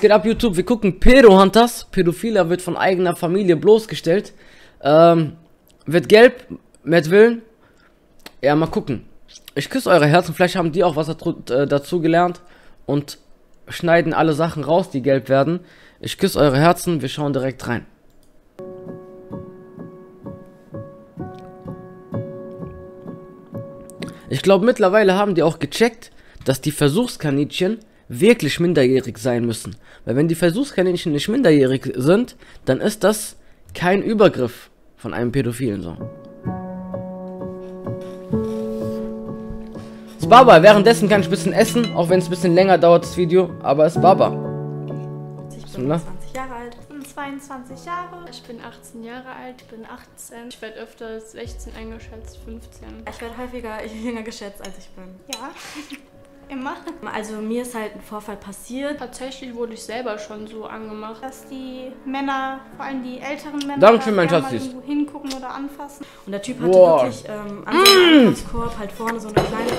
Was geht ab, YouTube? Wir gucken Pedo Hunters. Pädophiler wird von eigener Familie bloßgestellt. Ähm, wird gelb, Matt Willen. Ja, mal gucken. Ich küsse eure Herzen. Vielleicht haben die auch was äh, dazu gelernt. Und schneiden alle Sachen raus, die gelb werden. Ich küsse eure Herzen. Wir schauen direkt rein. Ich glaube, mittlerweile haben die auch gecheckt, dass die Versuchskaninchen wirklich minderjährig sein müssen. Weil wenn die Versuchskaninchen nicht minderjährig sind, dann ist das kein Übergriff von einem Pädophilen so. Es ist Baba. Währenddessen kann ich ein bisschen essen, auch wenn es ein bisschen länger dauert, das Video. Aber es ist Baba. Ich bin 20 Jahre alt. Ich bin 22 Jahre. Ich bin 18 Jahre alt. Ich bin 18. Ich werde öfter 16 eingeschätzt, 15. Ich werde häufiger jünger geschätzt, als ich bin. Ja. Immer. Also mir ist halt ein Vorfall passiert. Tatsächlich wurde ich selber schon so angemacht. Dass die Männer, vor allem die älteren Männer, Dankeschön, mein Schatz. irgendwo hingucken oder anfassen. Und der Typ hatte wow. wirklich ähm, an seinem mm. halt vorne so eine kleine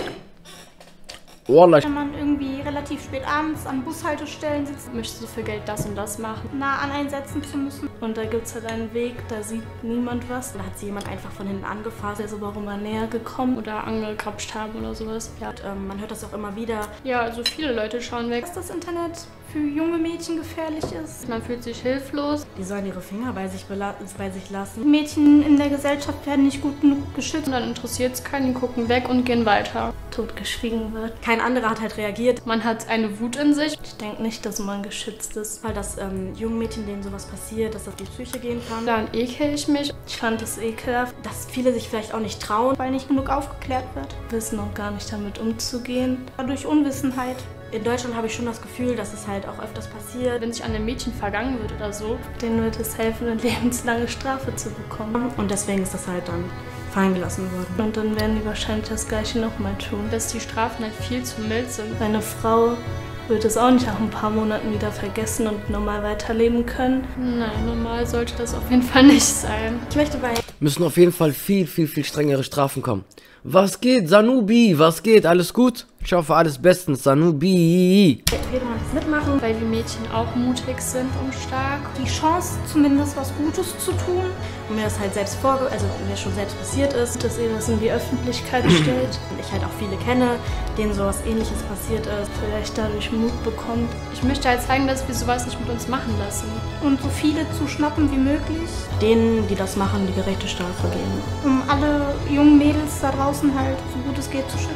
Wallah. Wenn man irgendwie relativ spät abends an Bushaltestellen sitzt, möchtest du für Geld das und das machen, nah an einsetzen zu müssen. Und da gibt es halt einen Weg, da sieht niemand was. Da hat sie jemand einfach von hinten angefasst, also warum er näher gekommen oder angekrapscht haben oder sowas. Ja. Und, ähm, man hört das auch immer wieder. Ja, also viele Leute schauen weg. Ist das Internet für junge Mädchen gefährlich ist. Man fühlt sich hilflos. Die sollen ihre Finger bei sich, bei sich lassen. Mädchen in der Gesellschaft werden nicht gut genug geschützt. Und dann interessiert es keinen, die gucken weg und gehen weiter. Totgeschwiegen wird. Kein anderer hat halt reagiert. Man hat eine Wut in sich. Ich denke nicht, dass man geschützt ist. Weil das ähm, jungen Mädchen, denen sowas passiert, dass das die Psyche gehen kann. Dann ekel ich mich. Ich fand es ekelhaft. Dass viele sich vielleicht auch nicht trauen. Weil nicht genug aufgeklärt wird. Wissen auch gar nicht damit umzugehen. Durch Unwissenheit in Deutschland habe ich schon das Gefühl, dass es halt auch öfters passiert. Wenn sich an einem Mädchen vergangen wird oder so, denen wird es helfen, eine lebenslange Strafe zu bekommen. Und deswegen ist das halt dann fallen gelassen worden. Und dann werden die wahrscheinlich das Gleiche nochmal tun. Dass die Strafen halt viel zu mild sind. Eine Frau wird es auch nicht nach ein paar Monaten wieder vergessen und normal weiterleben können. Nein, normal sollte das auf jeden Fall nicht sein. Ich möchte bei... Müssen auf jeden Fall viel, viel, viel strengere Strafen kommen. Was geht, Sanubi? Was geht? Alles gut? Ich hoffe, alles bestens, Sanubi. Wir das mitmachen, weil wir Mädchen auch mutig sind und stark. Die Chance, zumindest was Gutes zu tun. Und mir das halt selbst vorge... also mir schon selbst passiert ist. Dass ihr das in die Öffentlichkeit stellt. Und ich halt auch viele kenne, denen sowas ähnliches passiert ist. Vielleicht dadurch Mut bekommt. Ich möchte halt zeigen, dass wir sowas nicht mit uns machen lassen. Und so viele zu schnappen wie möglich. Denen, die das machen, die gerechte Strafe geben. Um alle jungen Mädels da draußen halt so gut es geht zu schützen.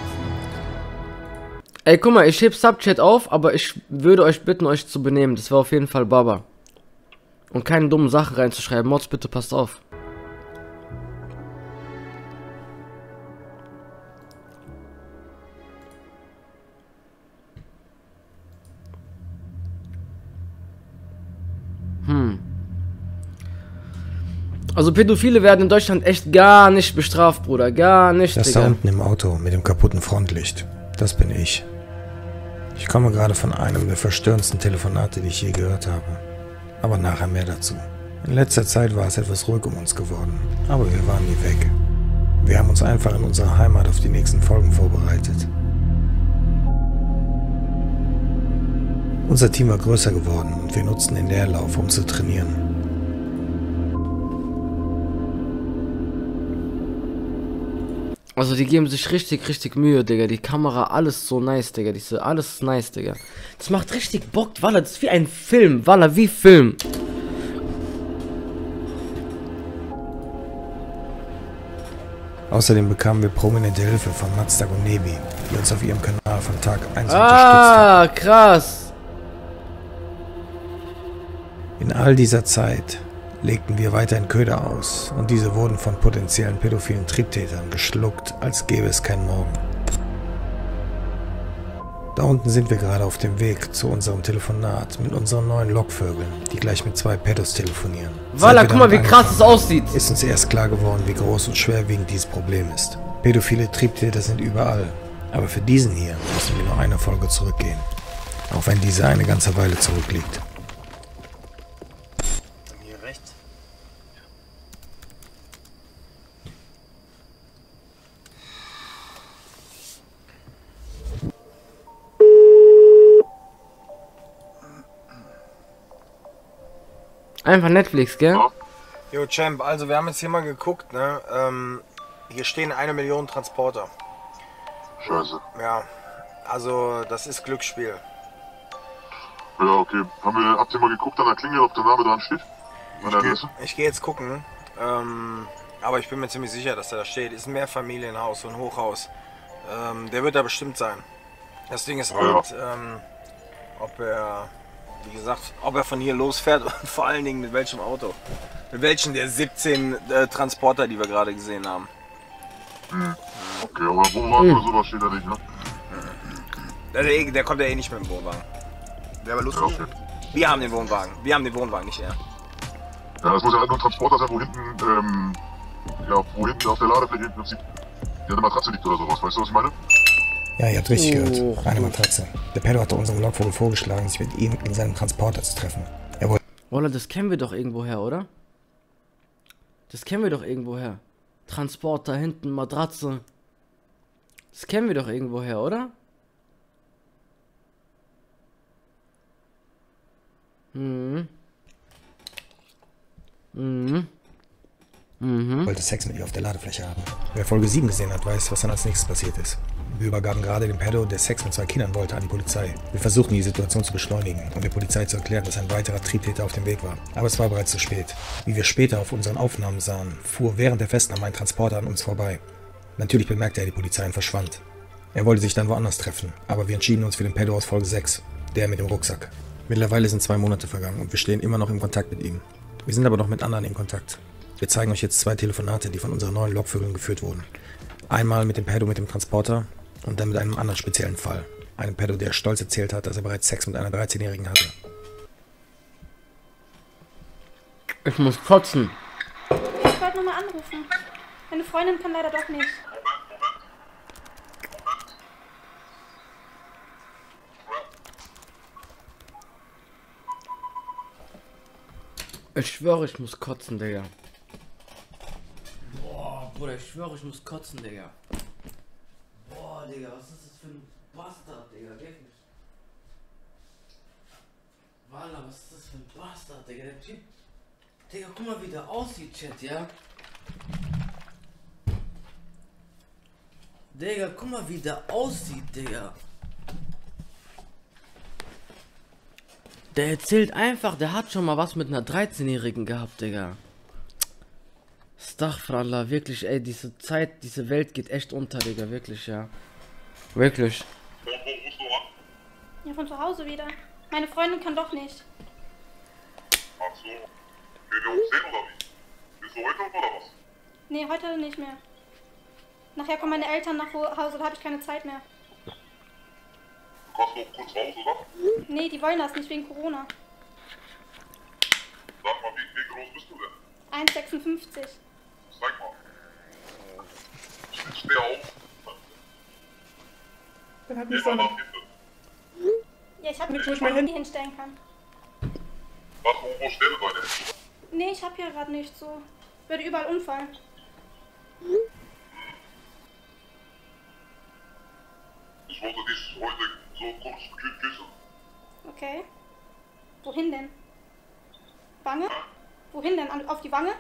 Ey, guck mal, ich heb Subchat auf, aber ich würde euch bitten, euch zu benehmen. Das war auf jeden Fall Baba. Und keine dummen Sachen reinzuschreiben. Mods, bitte passt auf. Also Pädophile werden in Deutschland echt gar nicht bestraft, Bruder. Gar nicht. Das da unten im Auto mit dem kaputten Frontlicht. Das bin ich. Ich komme gerade von einem der verstörendsten Telefonate, die ich je gehört habe. Aber nachher mehr dazu. In letzter Zeit war es etwas ruhig um uns geworden, aber wir waren nie weg. Wir haben uns einfach in unserer Heimat auf die nächsten Folgen vorbereitet. Unser Team war größer geworden und wir nutzten den Leerlauf, um zu trainieren. Also die geben sich richtig, richtig Mühe, Digga. Die Kamera, alles so nice, Digga. Diese, alles nice, Digga. Das macht richtig Bock, Walla. Das ist wie ein Film, Walla, wie Film. Außerdem bekamen wir prominente Hilfe von Mazda und Nebi, die uns auf ihrem Kanal von Tag 1 ah, unterstützten. Ah, krass. In all dieser Zeit legten wir weiterhin Köder aus und diese wurden von potenziellen pädophilen Triebtätern geschluckt, als gäbe es keinen Morgen. Da unten sind wir gerade auf dem Weg zu unserem Telefonat mit unseren neuen Lockvögeln, die gleich mit zwei Pedos telefonieren. Walla, guck mal, wie krass es aussieht. Ist uns erst klar geworden, wie groß und schwerwiegend dieses Problem ist. Pädophile Triebtäter sind überall, aber für diesen hier müssen wir nur eine Folge zurückgehen. Auch wenn diese eine ganze Weile zurückliegt. Einfach Netflix, gell? Ja. Jo, Champ, also wir haben jetzt hier mal geguckt, ne? Ähm, hier stehen eine Million Transporter. Scheiße. Ja, also das ist Glücksspiel. Ja, okay. Haben wir, habt ihr mal geguckt an der Klingel, ob der Name dran steht? Meine Ich gehe Adresse? ich geh jetzt gucken, ähm, aber ich bin mir ziemlich sicher, dass der da steht. Ist ein Mehrfamilienhaus, so ein Hochhaus. Ähm, der wird da bestimmt sein. Das Ding ist Ja. halt, ähm, ob er, wie gesagt, ob er von hier losfährt und vor allen Dingen mit welchem Auto. Mit welchen der 17 äh, Transporter, die wir gerade gesehen haben. Okay, aber Wohnwagen oder sowas steht da nicht, ne? Der, der, kommt ja eh nicht mit dem Wohnwagen. Wäre aber Ja, lustig. okay. Wir haben den Wohnwagen. Wir haben den Wohnwagen, nicht er. Ja, das muss ja halt nur ein Transporter sein, wo hinten, ähm, ja, wo hinten auf der Ladefläche im Prinzip ja, eine Matratze liegt oder sowas. Weißt du, was ich meine? Ja, ihr habt richtig Oh. gehört. Eine Matratze. Der Pedro hatte unserem Lockvogel vorgeschlagen, sich mit ihm in seinem Transporter zu treffen. Er wollte Wolla, das kennen wir doch irgendwoher, oder? Das kennen wir doch irgendwoher. Transporter hinten, Matratze. Das kennen wir doch irgendwoher, oder? Mhm. Mhm. Mhm. wollte Sex mit ihr auf der Ladefläche haben. Wer Folge 7 gesehen hat, weiß, was dann als nächstes passiert ist. Wir übergaben gerade den Pedro, der Sex mit zwei Kindern wollte, an die Polizei. Wir versuchten die Situation zu beschleunigen und der Polizei zu erklären, dass ein weiterer Triebtäter auf dem Weg war. Aber es war bereits zu spät. Wie wir später auf unseren Aufnahmen sahen, fuhr während der Festnahme ein Transporter an uns vorbei. Natürlich bemerkte er die Polizei und verschwand. Er wollte sich dann woanders treffen, aber wir entschieden uns für den Pedro aus Folge 6, der mit dem Rucksack. Mittlerweile sind zwei Monate vergangen und wir stehen immer noch im Kontakt mit ihm. Wir sind aber noch mit anderen in Kontakt. Wir zeigen euch jetzt zwei Telefonate, die von unseren neuen Lokvögeln geführt wurden. Einmal mit dem Pedo mit dem Transporter und dann mit einem anderen speziellen Fall. Einem Pedo, der stolz erzählt hat, dass er bereits Sex mit einer 13-Jährigen hatte. Ich muss kotzen. Ich wollte nochmal anrufen. Meine Freundin kann leider doch nicht. Ich schwöre, ich muss kotzen, Digga. Boah, Bruder, ich schwöre, ich muss kotzen, Digga. Digga, was ist das für ein Bastard, Digga, wirklich. Walla, was ist das für ein Bastard, Digga? Der Typ. Digga, guck mal, wie der aussieht, Chat, ja? Digga, guck mal, wie der aussieht, Digga. Der erzählt einfach, der hat schon mal was mit einer 13-Jährigen gehabt, Digga. Stachfrallah, wirklich, ey, diese Zeit, diese Welt geht echt unter, Digga, wirklich, ja. Wirklich. Wo, wo rufst du an? Ja, von zu Hause wieder. Meine Freundin kann doch nicht. Ach so. Gehen wir um 10 oder wie? Bist du heute oder was? Nee, heute nicht mehr. Nachher kommen meine Eltern nach Hause, da habe ich keine Zeit mehr. Du kannst noch kurz raus, oder? Nee, die wollen das nicht wegen Corona. Sag mal, wie, wie groß bist du denn? 1,56. Zeig mal. Steh auf. Dann hat mich so eine... hinten. Ja, ich habe Mit nicht, wo ich mein Handy- hinstellen kann. Was, wo, wo steht denn deine Hände? Nee, ich habe hier gerade nicht so. Würde überall umfallen. Ich wollte dich heute so kurz kü- küssen. Okay. Wohin denn? Wange? Wohin denn? Auf die Wange?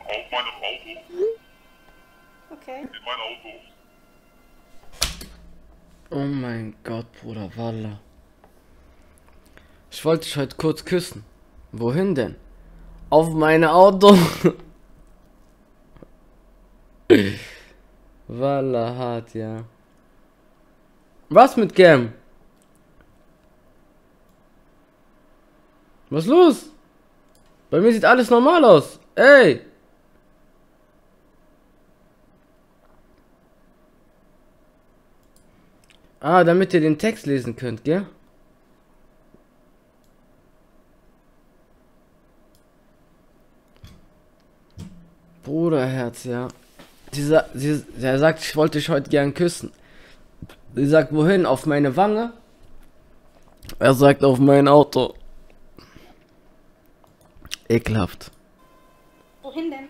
Auf meinem Auto. Okay. In mein Auto. Oh mein Gott, Bruder, Walla. Ich wollte dich heute kurz küssen. Wohin denn? Auf mein Auto. Walla hart, ja. Was mit Gam? Was los? Bei mir sieht alles normal aus. Ey! Ah, damit ihr den Text lesen könnt, gell? Bruderherz, ja. Sie, sa sie, er sagt, ich wollte dich heute gern küssen. Sie sagt, wohin? Auf meine Wange? Er sagt, auf mein Auto. Ekelhaft. Wohin denn?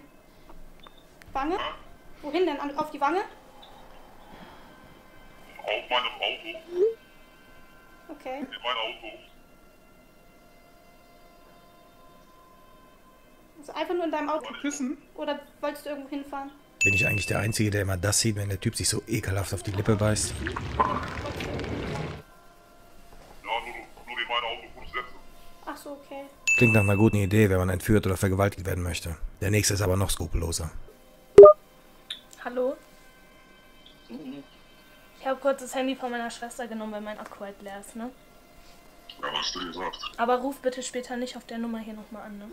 Wange? Wohin denn? Auf die Wange? Auf meinem Auto. Okay. In mein Auto. Also einfach nur in deinem Auto. Pissen? Oder wolltest du irgendwo hinfahren? Bin ich eigentlich der Einzige, der immer das sieht, wenn der Typ sich so ekelhaft auf die Lippe beißt? Ja, nur, nur die beiden Auto gut setzen. Ach so, okay. Klingt nach einer guten Idee, wenn man entführt oder vergewaltigt werden möchte. Der nächste ist aber noch skrupelloser. Hallo? Ich habe kurz das Handy von meiner Schwester genommen, weil mein Akku halt leer ist, ne? Ja, was hast du gesagt? Aber ruf bitte später nicht auf der Nummer hier nochmal an, ne?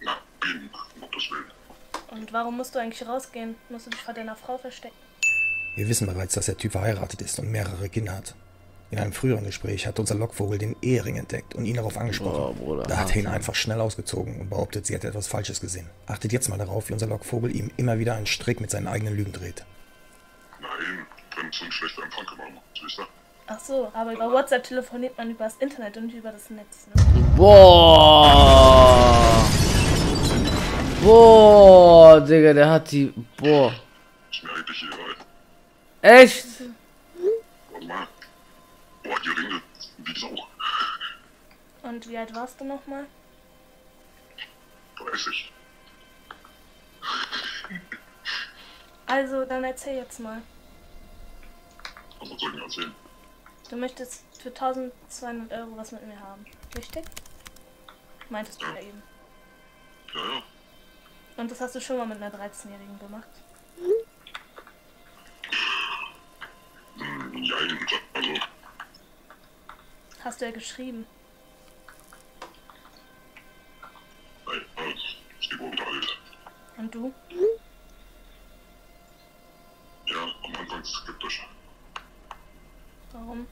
Na, gehen, um Gottes Willen. Und warum musst du eigentlich rausgehen? Musst du dich vor deiner Frau verstecken? Wir wissen bereits, dass der Typ verheiratet ist und mehrere Kinder hat. In einem früheren Gespräch hat unser Lockvogel den Ehering entdeckt und ihn darauf angesprochen. Boah, Bruder, da hat er ihn einfach schnell ausgezogen und behauptet, sie hätte etwas Falsches gesehen. Achtet jetzt mal darauf, wie unser Lockvogel ihm immer wieder einen Strick mit seinen eigenen Lügen dreht. Können zu einen schlechten Empfang gemacht, siehst du? Ach so, aber über WhatsApp telefoniert man über das Internet und nicht über das Netz, ne? Boah. Boah, Digga, der hat die. Boah. Ist mir eigentlich egal. Echt? Warte mal. Boah, die Ringe, wie Sau. Und wie alt warst du nochmal? 30. Also, dann erzähl jetzt mal. Was soll ich erzählen? Du möchtest für 1200 Euro was mit mir haben, richtig? Meintest du ja eben. Ja, ja. Und das hast du schon mal mit einer 13-Jährigen gemacht. Hm, Jein, also, Hast du ja geschrieben. nein, also, sie wurde alt. Und du? Ja, am Anfang skeptisch. Warum?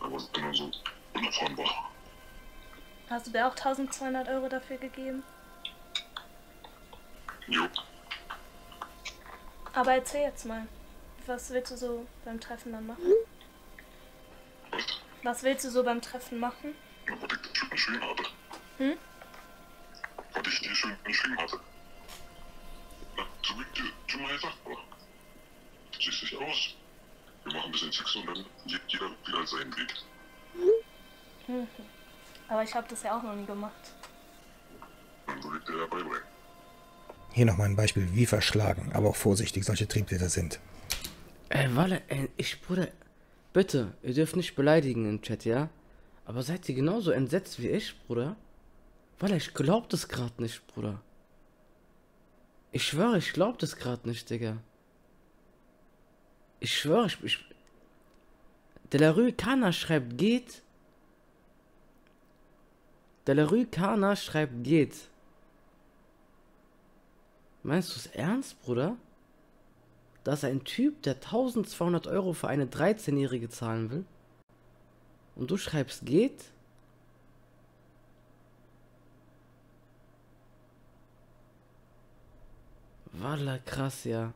Aber es immer so war. Hast du dir auch 1200 Euro dafür gegeben? Jo, Aber erzähl jetzt mal. Was willst du so beim Treffen dann machen? was? Was willst du so beim Treffen machen? Na, was ich da schön geschrieben hatte. Hm? Was ich dir schön geschrieben hatte. Na, so wie du schon mal gesagt. Du siehst dich aus. Bisschen Sex und dann geht jeder wieder seinen Weg. Mhm. Aber ich habe das ja auch noch nie gemacht. Dann soll ich dir dabei bringen. Hier nochmal ein Beispiel, wie verschlagen, aber auch vorsichtig solche Triebtäter sind. Ey, Walle, ey, ich, Bruder. Bitte, ihr dürft nicht beleidigen im Chat, ja? Aber seid ihr genauso entsetzt wie ich, Bruder? Walle, ich glaub das grad nicht, Bruder. Ich schwöre, ich glaub das grad nicht, Digga. Ich schwöre, ich. ich Delarue Kana schreibt geht. Delarue Kana schreibt geht. Meinst du es ernst, Bruder? Dass ein Typ, der 1200 Euro für eine 13-Jährige zahlen will, und du schreibst geht? Walla, krass, ja.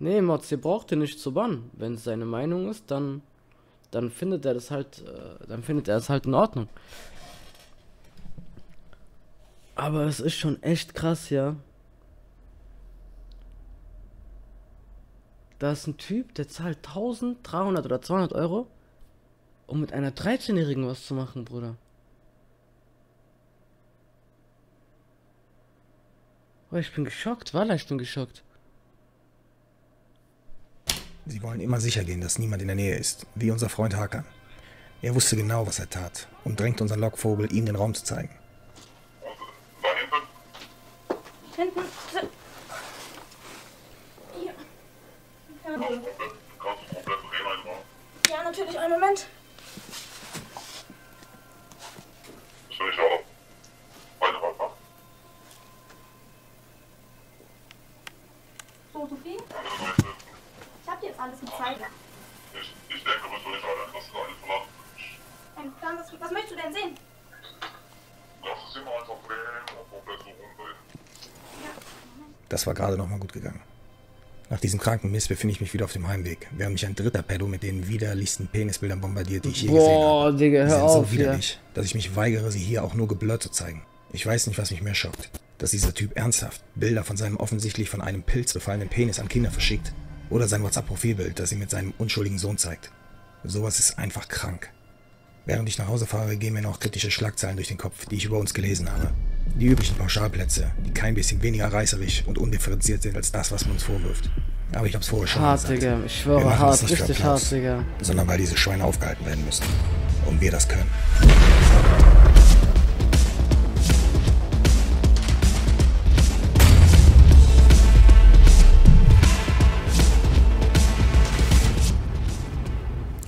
Nee, Mods, ihr braucht ihn nicht zu bannen. Wenn es seine Meinung ist, dann, dann findet er das halt, äh, dann findet er es halt in Ordnung. Aber es ist schon echt krass, ja. Da ist ein Typ, der zahlt 1300 oder 200 Euro, um mit einer 13-Jährigen was zu machen, Bruder. Oh, ich bin geschockt, Walla, ich bin geschockt. Sie wollen immer sicher gehen, dass niemand in der Nähe ist, wie unser Freund Hakan. Er wusste genau, was er tat und drängt unseren Lockvogel, ihm den Raum zu zeigen. Hinten, Hinten. Hier. Ja, natürlich. Einen Moment. Jetzt gezeigt. Ich, ich denke, was soll ich sagen, das ist alles verlassen. Ein Plan, was, was möchtest du denn sehen? Lass es immer einfach drehen und komplett so rumdrehen. Das war gerade nochmal gut gegangen. Nach diesem kranken Mist befinde ich mich wieder auf dem Heimweg, während mich ein dritter Pedo mit den widerlichsten Penisbildern bombardiert, die ich je gesehen habe. Boah, Digga, Sie hör sind so auf, ja. widerlich, dass ich mich weigere, sie hier auch nur geblurrt zu zeigen. Ich weiß nicht, was mich mehr schockt. Dass dieser Typ ernsthaft Bilder von seinem offensichtlich von einem Pilz befallenen Penis an Kinder verschickt. Oder sein WhatsApp-Profilbild, das ihm mit seinem unschuldigen Sohn zeigt. Sowas ist einfach krank. Während ich nach Hause fahre, gehen mir noch kritische Schlagzeilen durch den Kopf, die ich über uns gelesen habe. Die üblichen Pauschalplätze, die kein bisschen weniger reißerisch und undifferenziert sind als das, was man uns vorwirft. Aber ich hab's vorher schon Hart, gesagt. Digga. Ich schwöre, hart. nicht Richtig Applaus, hart, Digga. Sondern weil diese Schweine aufgehalten werden müssen. Und wir das können.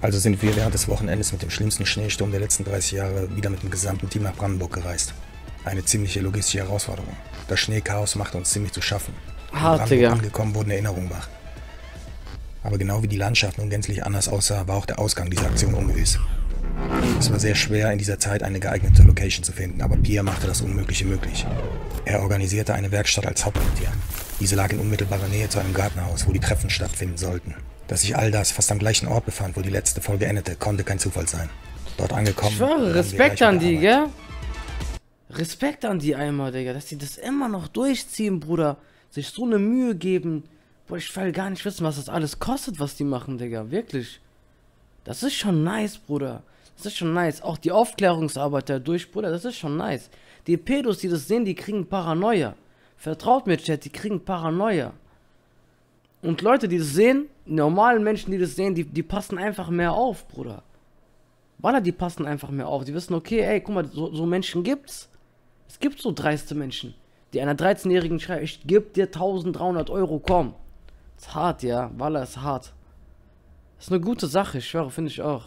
Also sind wir während des Wochenendes mit dem schlimmsten Schneesturm der letzten 30 Jahre wieder mit dem gesamten Team nach Brandenburg gereist. Eine ziemliche logistische Herausforderung. Das Schneechaos machte uns ziemlich zu schaffen. Hart, Digga. angekommen wurden Erinnerungen wach. Aber genau wie die Landschaft nun gänzlich anders aussah, war auch der Ausgang dieser Aktion ungewiss. Es war sehr schwer, in dieser Zeit eine geeignete Location zu finden, aber Pierre machte das Unmögliche möglich. Er organisierte eine Werkstatt als Hauptquartier. Diese lag in unmittelbarer Nähe zu einem Gartenhaus, wo die Treffen stattfinden sollten. Dass sich all das fast am gleichen Ort befand, wo die letzte Folge endete, konnte kein Zufall sein. Dort angekommen. Ich schwöre, Respekt an die, gell? Respekt an die einmal, Digga, dass die das immer noch durchziehen, Bruder. Sich so eine Mühe geben. Boah, ich will gar nicht wissen, was das alles kostet, was die machen, Digga. Wirklich. Das ist schon nice, Bruder. Das ist schon nice. Auch die Aufklärungsarbeit dadurch, Bruder, das ist schon nice. Die Pedos, die das sehen, die kriegen Paranoia. Vertraut mir, Chat, die kriegen Paranoia. Und Leute, die das sehen, normalen Menschen, die das sehen, die, die passen einfach mehr auf, Bruder. Walla, die passen einfach mehr auf. Die wissen, okay, ey, guck mal, so, so Menschen gibt's. Es gibt so dreiste Menschen, die einer 13-Jährigen schreiben, ich geb dir 1300 Euro, komm. Ist hart, ja. Walla ist hart. Ist eine gute Sache, ich schwöre, finde ich auch.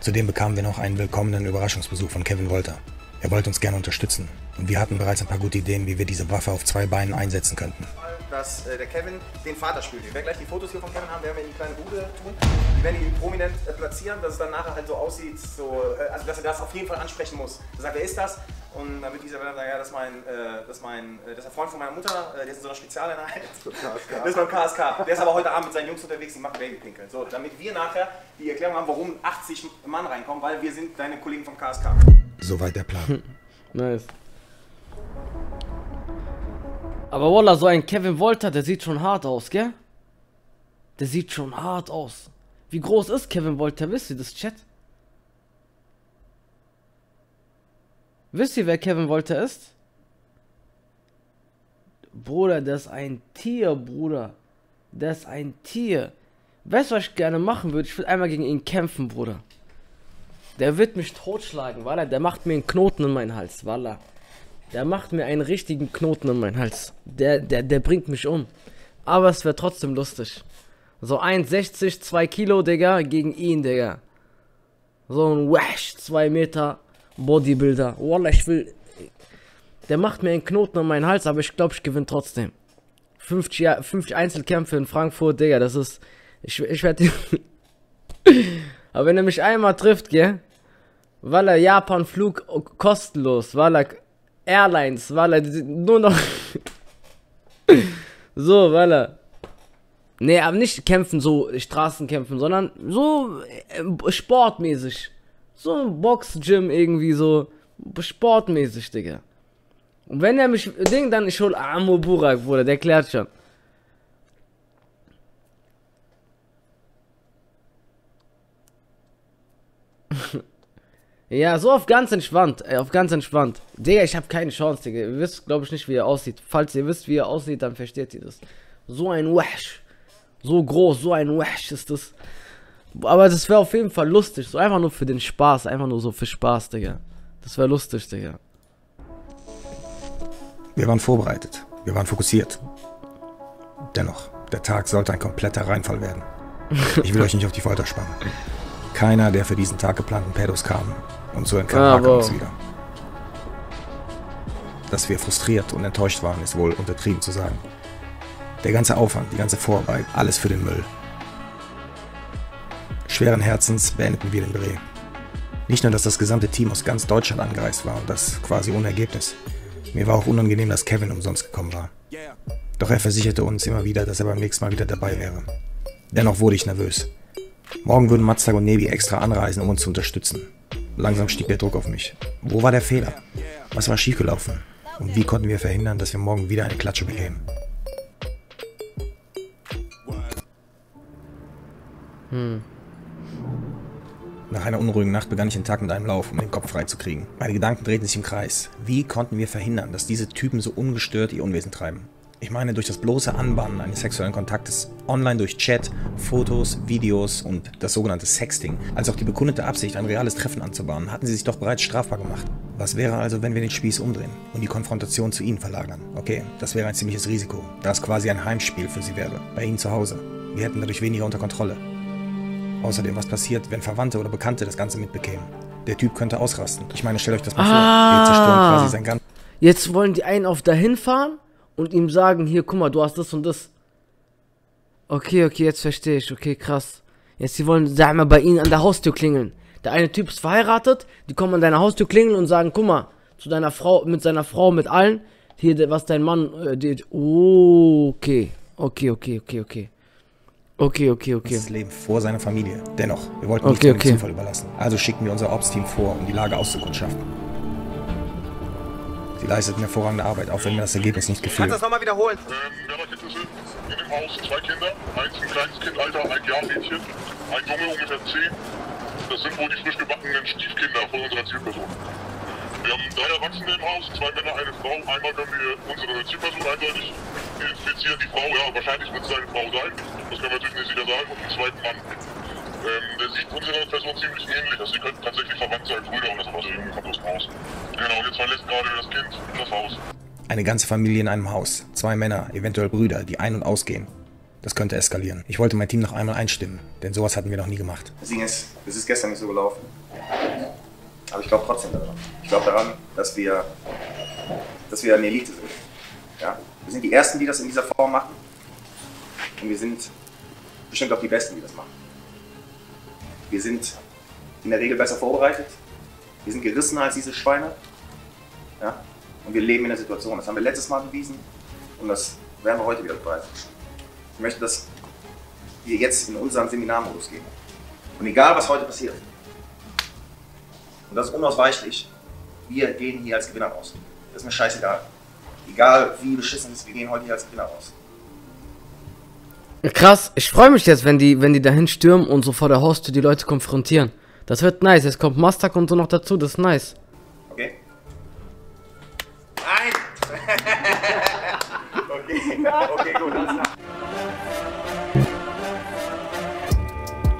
Zudem bekamen wir noch einen willkommenen Überraschungsbesuch von Kevin Wolter. Er wollte uns gerne unterstützen. Und wir hatten bereits ein paar gute Ideen, wie wir diese Waffe auf zwei Beinen einsetzen könnten. dass äh, der Kevin den Vater spielt. Wir werden gleich die Fotos hier von Kevin haben, werden wir in die kleine Bude tun. Die werden die prominent äh, platzieren, dass es dann nachher halt so aussieht, so, äh, also dass er das auf jeden Fall ansprechen muss. Er sagt, wer ist das? Und dann wird dieser dann sagen, ja, das ist mein, äh, das ist mein, äh, das ist der Freund von meiner Mutter, äh, der ist in so einer Spezialeinheit. Das ist beim KSK. Der ist aber heute Abend mit seinen Jungs unterwegs, die machen Babypinkeln. So, damit wir nachher die Erklärung haben, warum 80 Mann reinkommen, weil wir sind deine Kollegen vom KSK. Soweit der Plan. Nice. Aber Wallah, so ein Kevin Wolter, der sieht schon hart aus, gell? Der sieht schon hart aus. Wie groß ist Kevin Wolter? Wisst ihr das, Chat? Wisst ihr, wer Kevin Wolter ist? Bruder, der ist ein Tier, Bruder. Der ist ein Tier. Weißt du, was ich gerne machen würde? Ich würde einmal gegen ihn kämpfen, Bruder. Der wird mich totschlagen, Walla. Der macht mir einen Knoten in meinen Hals, Walla. Der macht mir einen richtigen Knoten in meinen Hals. Der, der, der bringt mich um. Aber es wäre trotzdem lustig. So 1,60, 2 Kilo, Digga, gegen ihn, Digga. So ein Wash, 2 Meter Bodybuilder. Wallah, ich will. Der macht mir einen Knoten in meinen Hals, aber ich glaube, ich gewinne trotzdem. 50, Ja- 50 Einzelkämpfe in Frankfurt, Digga, das ist. Ich, ich werde. aber wenn er mich einmal trifft, gell? Walla, Japan-Flug oh, kostenlos. Walla, Airlines, Walla, die sind nur noch. so, Walla. Nee, aber nicht kämpfen, so Straßenkämpfen, sondern so äh, sportmäßig. So ein Box-Gym irgendwie so. Sportmäßig, Digga. Und wenn er mich Ding, dann ich hol Amo Burak, Bruder, der klärt schon. Ja, so auf ganz entspannt, äh, auf ganz entspannt. Digga, ich habe keine Chance, Digga. Ihr wisst, glaube ich, nicht, wie er aussieht. Falls ihr wisst, wie er aussieht, dann versteht ihr das. So ein Wash. So groß, so ein Wash ist das. Aber das wäre auf jeden Fall lustig. So einfach nur für den Spaß. Einfach nur so für Spaß, Digga. Das wäre lustig, Digga. Wir waren vorbereitet. Wir waren fokussiert. Dennoch, der Tag sollte ein kompletter Reinfall werden. Ich will euch nicht auf die Folter spannen. Keiner der für diesen Tag geplanten Pedos kam. Und so entkam Ah, wow. uns wieder. Dass wir frustriert und enttäuscht waren, ist wohl untertrieben zu sagen. Der ganze Aufwand, die ganze Vorarbeit, alles für den Müll. Schweren Herzens beendeten wir den Dreh. Nicht nur, dass das gesamte Team aus ganz Deutschland angereist war und das quasi ohne Ergebnis. Mir war auch unangenehm, dass Kevin umsonst gekommen war. Doch er versicherte uns immer wieder, dass er beim nächsten Mal wieder dabei wäre. Dennoch wurde ich nervös. Morgen würden Matztag und Nebi extra anreisen, um uns zu unterstützen. Langsam stieg der Druck auf mich. Wo war der Fehler? Was war schiefgelaufen? Und wie konnten wir verhindern, dass wir morgen wieder eine Klatsche bekämen? Nach einer unruhigen Nacht begann ich den Tag mit einem Lauf, um den Kopf frei zu kriegen. Meine Gedanken drehten sich im Kreis. Wie konnten wir verhindern, dass diese Typen so ungestört ihr Unwesen treiben? Ich meine, durch das bloße Anbahnen eines sexuellen Kontaktes, online durch Chat, Fotos, Videos und das sogenannte Sexting, als auch die bekundete Absicht, ein reales Treffen anzubahnen, hatten sie sich doch bereits strafbar gemacht. Was wäre also, wenn wir den Spieß umdrehen und die Konfrontation zu ihnen verlagern? Okay, das wäre ein ziemliches Risiko, da es quasi ein Heimspiel für sie wäre, bei ihnen zu Hause. Wir hätten dadurch weniger unter Kontrolle. Außerdem, was passiert, wenn Verwandte oder Bekannte das Ganze mitbekämen? Der Typ könnte ausrasten. Ich meine, stellt euch das mal vor. Wir zerstören Ah. quasi sein ganzes Jetzt wollen die einen auf dahin fahren und ihm sagen, hier, guck mal, du hast das und das. Okay, okay, jetzt verstehe ich. Okay, krass. Jetzt, die wollen, sag mal, bei ihnen an der Haustür klingeln. Der eine Typ ist verheiratet, die kommen an deiner Haustür klingeln und sagen, guck mal, zu deiner Frau, mit seiner Frau, mit allen, hier, was dein Mann, äh, die, oh, okay. Okay, okay, okay, okay. Okay, okay, okay. Leben vor seiner Familie. Dennoch, wir wollten Okay, nicht dem okay. Zufall überlassen. Also schickten wir unser Ops-Team vor, um die Lage auszukundschaften. Sie leisteten hervorragende Arbeit, auch wenn mir das Ergebnis nicht gefiel. Kannst du das nochmal wiederholen? Ähm, Mehrerkenntnisse. In dem Haus zwei Kinder, eins ein kleines Kind, Alter, ein Jahr Mädchen, ein Junge ungefähr zehn. Das sind wohl die frisch gebackenen Stiefkinder von unserer Zielperson. Wir haben drei Erwachsene im Haus, zwei Männer, eine Frau. Einmal können wir unsere Zielperson eindeutig identifizieren, die Frau, ja, wahrscheinlich wird es seine Frau sein. Das können wir natürlich nicht sicher sagen. Und einen zweiten Mann. Ähm, der sieht unserer Person ziemlich ähnlich. Also, sie könnten tatsächlich verwandt sein, Brüder oder sowas. Irgendwie kommt aus dem Haus. Genau, jetzt verlässt gerade das Kind das Haus. Eine ganze Familie in einem Haus. Zwei Männer, eventuell Brüder, die ein- und ausgehen. Das könnte eskalieren. Ich wollte mein Team noch einmal einstimmen, denn sowas hatten wir noch nie gemacht. Das Ding ist, es ist gestern nicht so gelaufen. Aber ich glaube trotzdem daran. Ich glaube daran, dass wir, dass wir eine Elite sind. Ja? Wir sind die Ersten, die das in dieser Form machen. Und wir sind bestimmt auch die Besten, die das machen. Wir sind in der Regel besser vorbereitet. Wir sind gerissener als diese Schweine. Ja? Und wir leben in der Situation. Das haben wir letztes Mal bewiesen. Und das werden wir heute wieder beweisen. Ich möchte, dass wir jetzt in unseren Seminarmodus gehen. Und egal, was heute passiert, und das ist unausweichlich, wir gehen hier als Gewinner raus. Das ist mir scheißegal. Egal, wie beschissen es ist, wir gehen heute hier als Gewinner raus. Krass, ich freue mich jetzt, wenn die, wenn die dahin stürmen und so vor der Haustür die Leute konfrontieren. Das wird nice. Jetzt kommt Mastak und so noch dazu, das ist nice. Okay? Nein! okay, okay, gut, alles klar.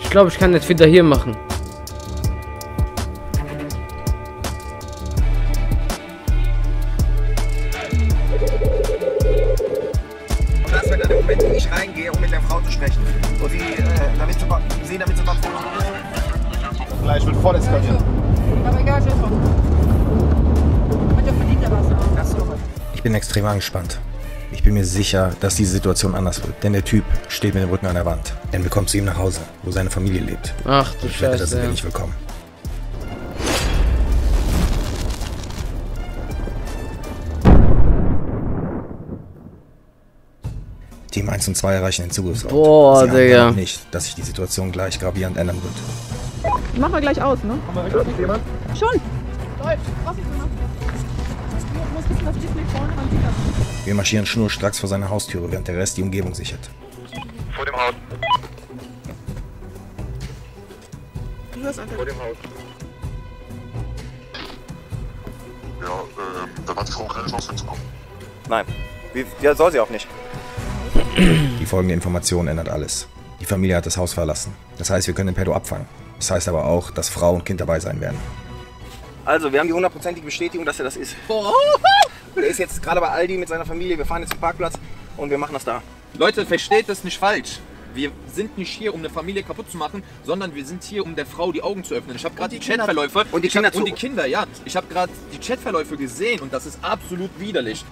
Ich glaube, ich kann jetzt wieder hier machen. Extrem angespannt. Ich bin mir sicher, dass diese Situation anders wird, denn der Typ steht mit dem Rücken an der Wand. Denn wir kommen zu ihm nach Hause, wo seine Familie lebt. Ach du Ich wette, da Scheiße. sind wir nicht willkommen. Team 1 und 2 erreichen den Zugriffsort. Boah, Sie Digga. nicht, dass sich die Situation gleich gravierend ändern wird. Machen wir gleich aus, ne? Schon. Läuft. Was ich gemacht Du Wir marschieren schnurstracks vor seiner Haustüre, während der Rest die Umgebung sichert. Vor dem Haus. Du hörst einfach. Vor dem Haus. Ja, ähm, dann hat die Frau keine Chance hinzukommen. Nein, wie, ja, soll sie auch nicht. Die folgende Information ändert alles. Die Familie hat das Haus verlassen. Das heißt, wir können den Pedo abfangen. Das heißt aber auch, dass Frau und Kind dabei sein werden. Also, wir haben die hundertprozentige Bestätigung, dass er das ist. Er ist jetzt gerade bei Aldi mit seiner Familie. Wir fahren jetzt zum Parkplatz und wir machen das da. Leute, versteht das nicht falsch. Wir sind nicht hier, um eine Familie kaputt zu machen, sondern wir sind hier, um der Frau die Augen zu öffnen. Ich habe gerade die, Kinder- Chatverläufe und die ich hab- Kinder und die Kinder, ja. Ich habe gerade die Chatverläufe gesehen und das ist absolut widerlich.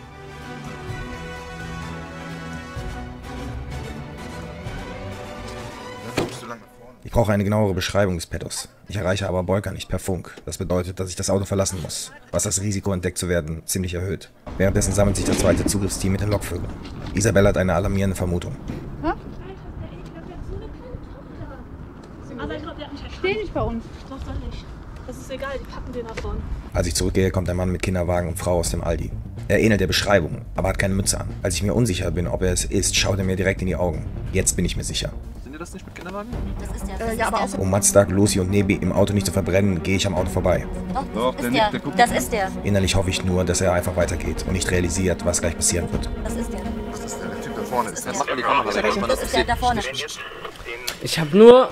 Ich brauche eine genauere Beschreibung des Pedos. Ich erreiche aber Bolker nicht per Funk. Das bedeutet, dass ich das Auto verlassen muss, was das Risiko entdeckt zu werden ziemlich erhöht. Währenddessen sammelt sich das zweite Zugriffsteam mit den Lokvögeln. Isabelle hat eine alarmierende Vermutung. Steh nicht bei uns. Doch, soll ich. Das ist egal, die packen den davon. Als ich zurückgehe, kommt ein Mann mit Kinderwagen und Frau aus dem Aldi. Er ähnelt der Beschreibung, aber hat keine Mütze an. Als ich mir unsicher bin, ob er es ist, schaut er mir direkt in die Augen. Jetzt bin ich mir sicher. Das nicht mit Kinderwagen? Das ist der. Äh, ja, aber auch. Um Mazdak, Lucy und Nebi im Auto nicht zu verbrennen, gehe ich am Auto vorbei. Doch, Doch, das der ist der. der guckt. Das ist der. Innerlich hoffe ich nur, dass er einfach weitergeht und nicht realisiert, was gleich passieren wird. Das ist der. Das ist der Typ da vorne. Ist Dann das macht mal die Kamera weg, dass man das Das ist der da vorne. Ich habe nur.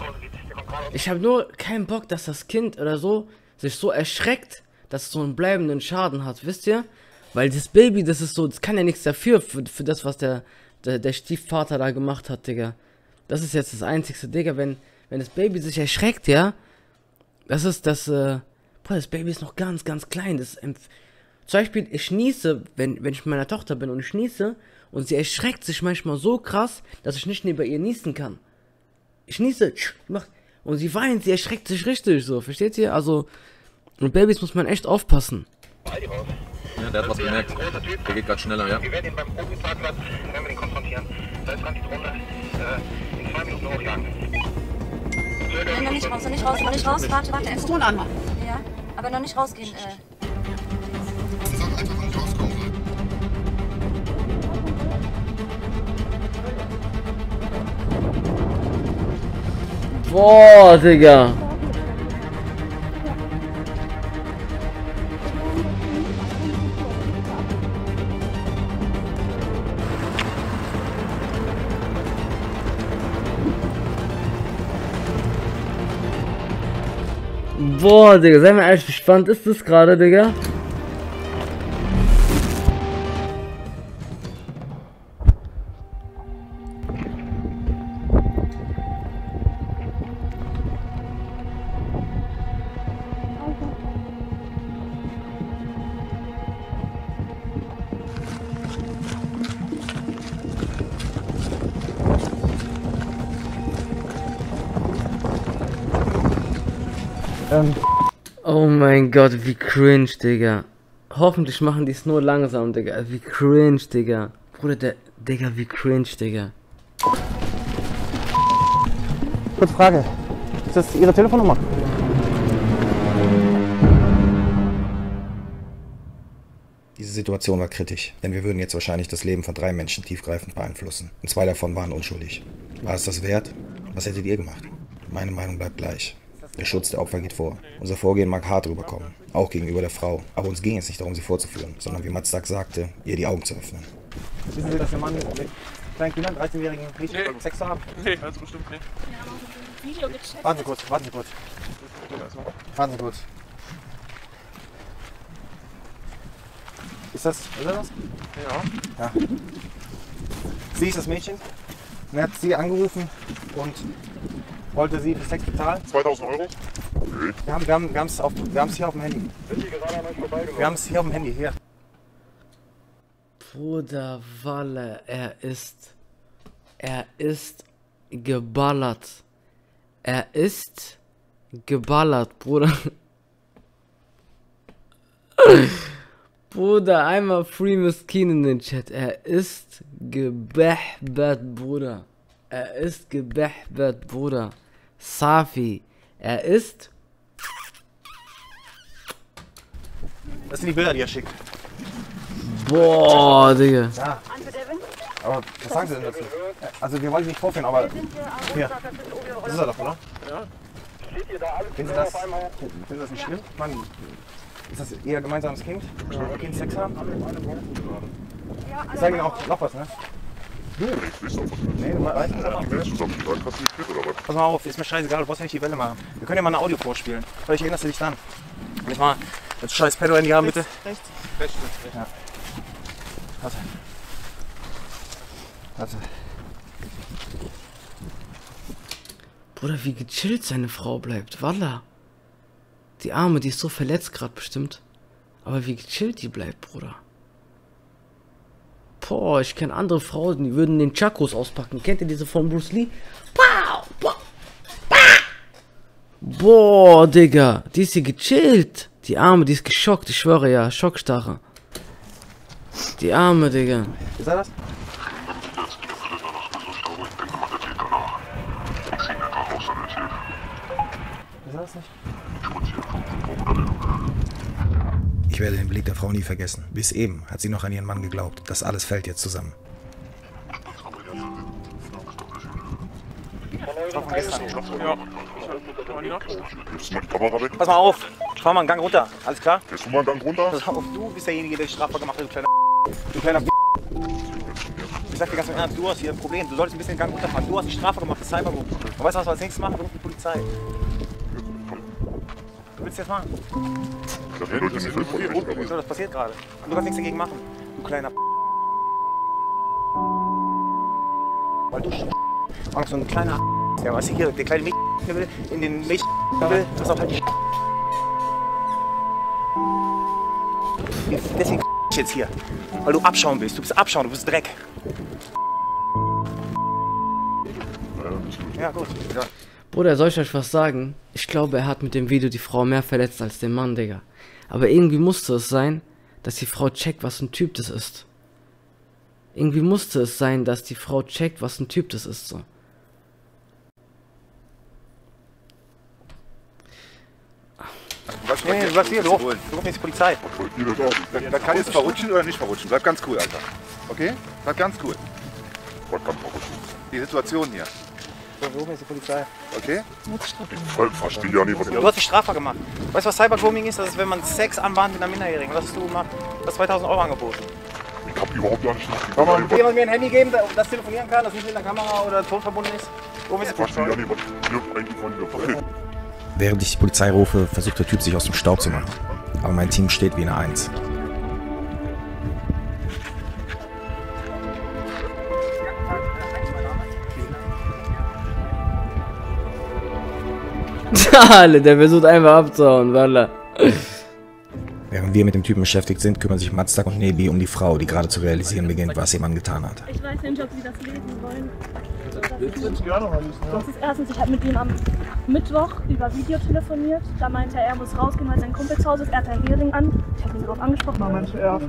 Ich habe nur keinen Bock, dass das Kind oder so sich so erschreckt, dass es so einen bleibenden Schaden hat, wisst ihr? Weil das Baby, das ist so, das kann ja nichts dafür, für, für das, was der, der, der Stiefvater da gemacht hat, Digga. Das ist jetzt das einzigste, Digga, wenn, wenn das Baby sich erschreckt, ja, das ist das, äh, boah, das Baby ist noch ganz, ganz klein, das zum Beispiel, ich schnieße, wenn, wenn ich mit meiner Tochter bin und ich schnieße und sie erschreckt sich manchmal so krass, dass ich nicht neben ihr niesen kann. Ich niese, macht, und sie weint, sie erschreckt sich richtig so, versteht ihr? Also, mit Babys muss man echt aufpassen. Ja, der hat was gemerkt. Der geht gerade schneller, ja. Wir werden ihn beim Profi-Parkplatz, wenn wir ihn konfrontieren. Da ist gerade die Drohne äh, Nein, noch nicht raus, noch nicht raus, noch nicht raus. Warte, warte. Den Ton anmachen. Ja, aber noch nicht rausgehen. Äh. Sag einfach nicht rauskommen. Boah, Digga. Boah, Digga, sei mal ehrlich, wie spannend ist das gerade, Digga? Gott, wie cringe, Digga. Hoffentlich machen die es nur langsam, Digga. Wie cringe, Digga. Bruder, der, Digga, wie cringe, Digga. Kurze Frage. Ist das Ihre Telefonnummer? Diese Situation war kritisch, denn wir würden jetzt wahrscheinlich das Leben von drei Menschen tiefgreifend beeinflussen. Und zwei davon waren unschuldig. War es das wert? Was hättet ihr gemacht? Meine Meinung bleibt gleich. Der Schutz der Opfer geht vor. Unser Vorgehen mag hart rüberkommen, auch gegenüber der Frau. Aber uns ging es nicht darum, sie vorzuführen, sondern wie Matzak sagte, ihr die Augen zu öffnen. Wissen Sie, dass der Mann mit kleinen Kindern, 13-jährigen Mädchen, Sex haben? Nee, also bestimmt nicht. Video gecheckt. Warten Sie kurz, warten Sie kurz. Warten Sie kurz. Ist das, ist das? Ja. Ja. Sie ist das Mädchen. Er hat sie angerufen und wollte sie für Sex bezahlen. 2000 Euro? Wir haben wir haben, wir haben's auf, wir haben's hier auf dem Handy. Wir haben es hier auf dem Handy, hier. Bruder Walle, er ist. Er ist geballert. Er ist geballert, Bruder. Bruder, einmal Free Miskin in den Chat. Er ist gebehbert, Bruder. Er ist gebehbert, Bruder. Safi. Er ist. Das sind die Bilder, die er schickt. Boah, Digga. Ja. Aber was sagen Sie denn dazu? Also wir wollen nicht vorführen, aber hier. Das ist er doch, oder? Ja. Finden Sie das, finden Sie das nicht schlimm? Mann, ist das Ihr gemeinsames Kind? Ja. Kind Sex haben? Ich sage Ihnen auch noch was, ne? Nee, du weißt nicht. Was? Pass mal auf, ist mir scheißegal, du brauchst ja nicht die Welle machen. Wir können ja mal ein Audio vorspielen. Vielleicht erinnerst du dich dann. Nicht mal das scheiß Pedal in die Hand, bitte. Rechts. Rechts, rechts. Ja. Warte. Warte. Bruder, wie gechillt seine Frau bleibt. Walla. Die Arme, die ist so verletzt gerade bestimmt. Aber wie gechillt die bleibt, Bruder. Boah, ich kenne andere Frauen, die würden den Chakos auspacken. Kennt ihr diese von Bruce Lee? Pow, pow, pow. Boah, Digga. Die ist hier gechillt. Die Arme, die ist geschockt. Ich schwöre ja. Schockstarre. Die Arme, Digga. Ist er das? Ich werde den Blick der Frau nie vergessen. Bis eben hat sie noch an ihren Mann geglaubt. Das alles fällt jetzt zusammen. Jetzt. Pass mal auf. Fahr mal einen Gang runter. Alles klar? Gehst du mal einen Gang runter? Pass auf, du bist derjenige, der strafbar gemacht hat, du kleiner Du kleiner Ich sag dir ganz im Ernst, du hast hier ein Problem. Du solltest ein bisschen den Gang runterfahren. Du hast die Strafe gemacht, das Cybergroup. Und weißt du, was wir als nächstes machen? Wir rufen die Polizei. Du willst jetzt machen? Das wird nicht So, das passiert gerade. Und du kannst nichts dagegen machen. Du kleiner Weil du noch so ein kleiner ja, weißt du hier, der kleine Mädchen will in den Mädchen will, das auch halt die Deswegen ich jetzt hier. Weil du Abschaum bist. Du bist Abschaum, du bist Dreck. Ja, gut. Ja. Bruder, soll ich euch was sagen? Ich glaube, er hat mit dem Video die Frau mehr verletzt als den Mann, Digga. Aber irgendwie musste es sein, dass die Frau checkt, was ein Typ das ist. Irgendwie musste es sein, dass die Frau checkt, was ein Typ das ist, so. Was, nee, du bleibst hier, du, rufst jetzt die Polizei. Das, das kann jetzt verrutschen oder nicht verrutschen. Bleib ganz cool, Alter. Okay? Bleib ganz cool. Was? Die Situation hier. Rufen jetzt die Polizei. Okay? Ich verstehe ja nicht, was Du hast die Strafbar gemacht. Weißt du, was Cybergrooming ist? Das ist, wenn man Sex anbahnt mit einer Minderjährigen. Was hast du gemacht? Du hast 2000 Euro angeboten. Ich hab überhaupt gar nicht Kann man jemand mir ein Handy geben, das telefonieren kann, das nicht mit einer Kamera oder Ton verbunden ist? Rufen wir Ich jetzt die verstehe ja Polizei. nicht, was wird eigentlich von der Fall. Während ich die Polizei rufe, versucht der Typ sich aus dem Staub zu machen. Aber mein Team steht wie eine Eins. Alle, der versucht einfach abzuhauen, Walla. Während wir mit dem Typen beschäftigt sind, kümmern sich Mazdak und Nebi um die Frau, die gerade zu realisieren beginnt, was sie ihm angetan hat. Ich weiß nicht, ob Sie das lesen wollen. Das ist erstens, ich habe mit ihm am Mittwoch über Video telefoniert. Da meinte er, er muss rausgehen, weil sein Kumpel zu Hause ist. Er hat einen Hering an. Ich habe ihn darauf angesprochen. Na, Mensch, er.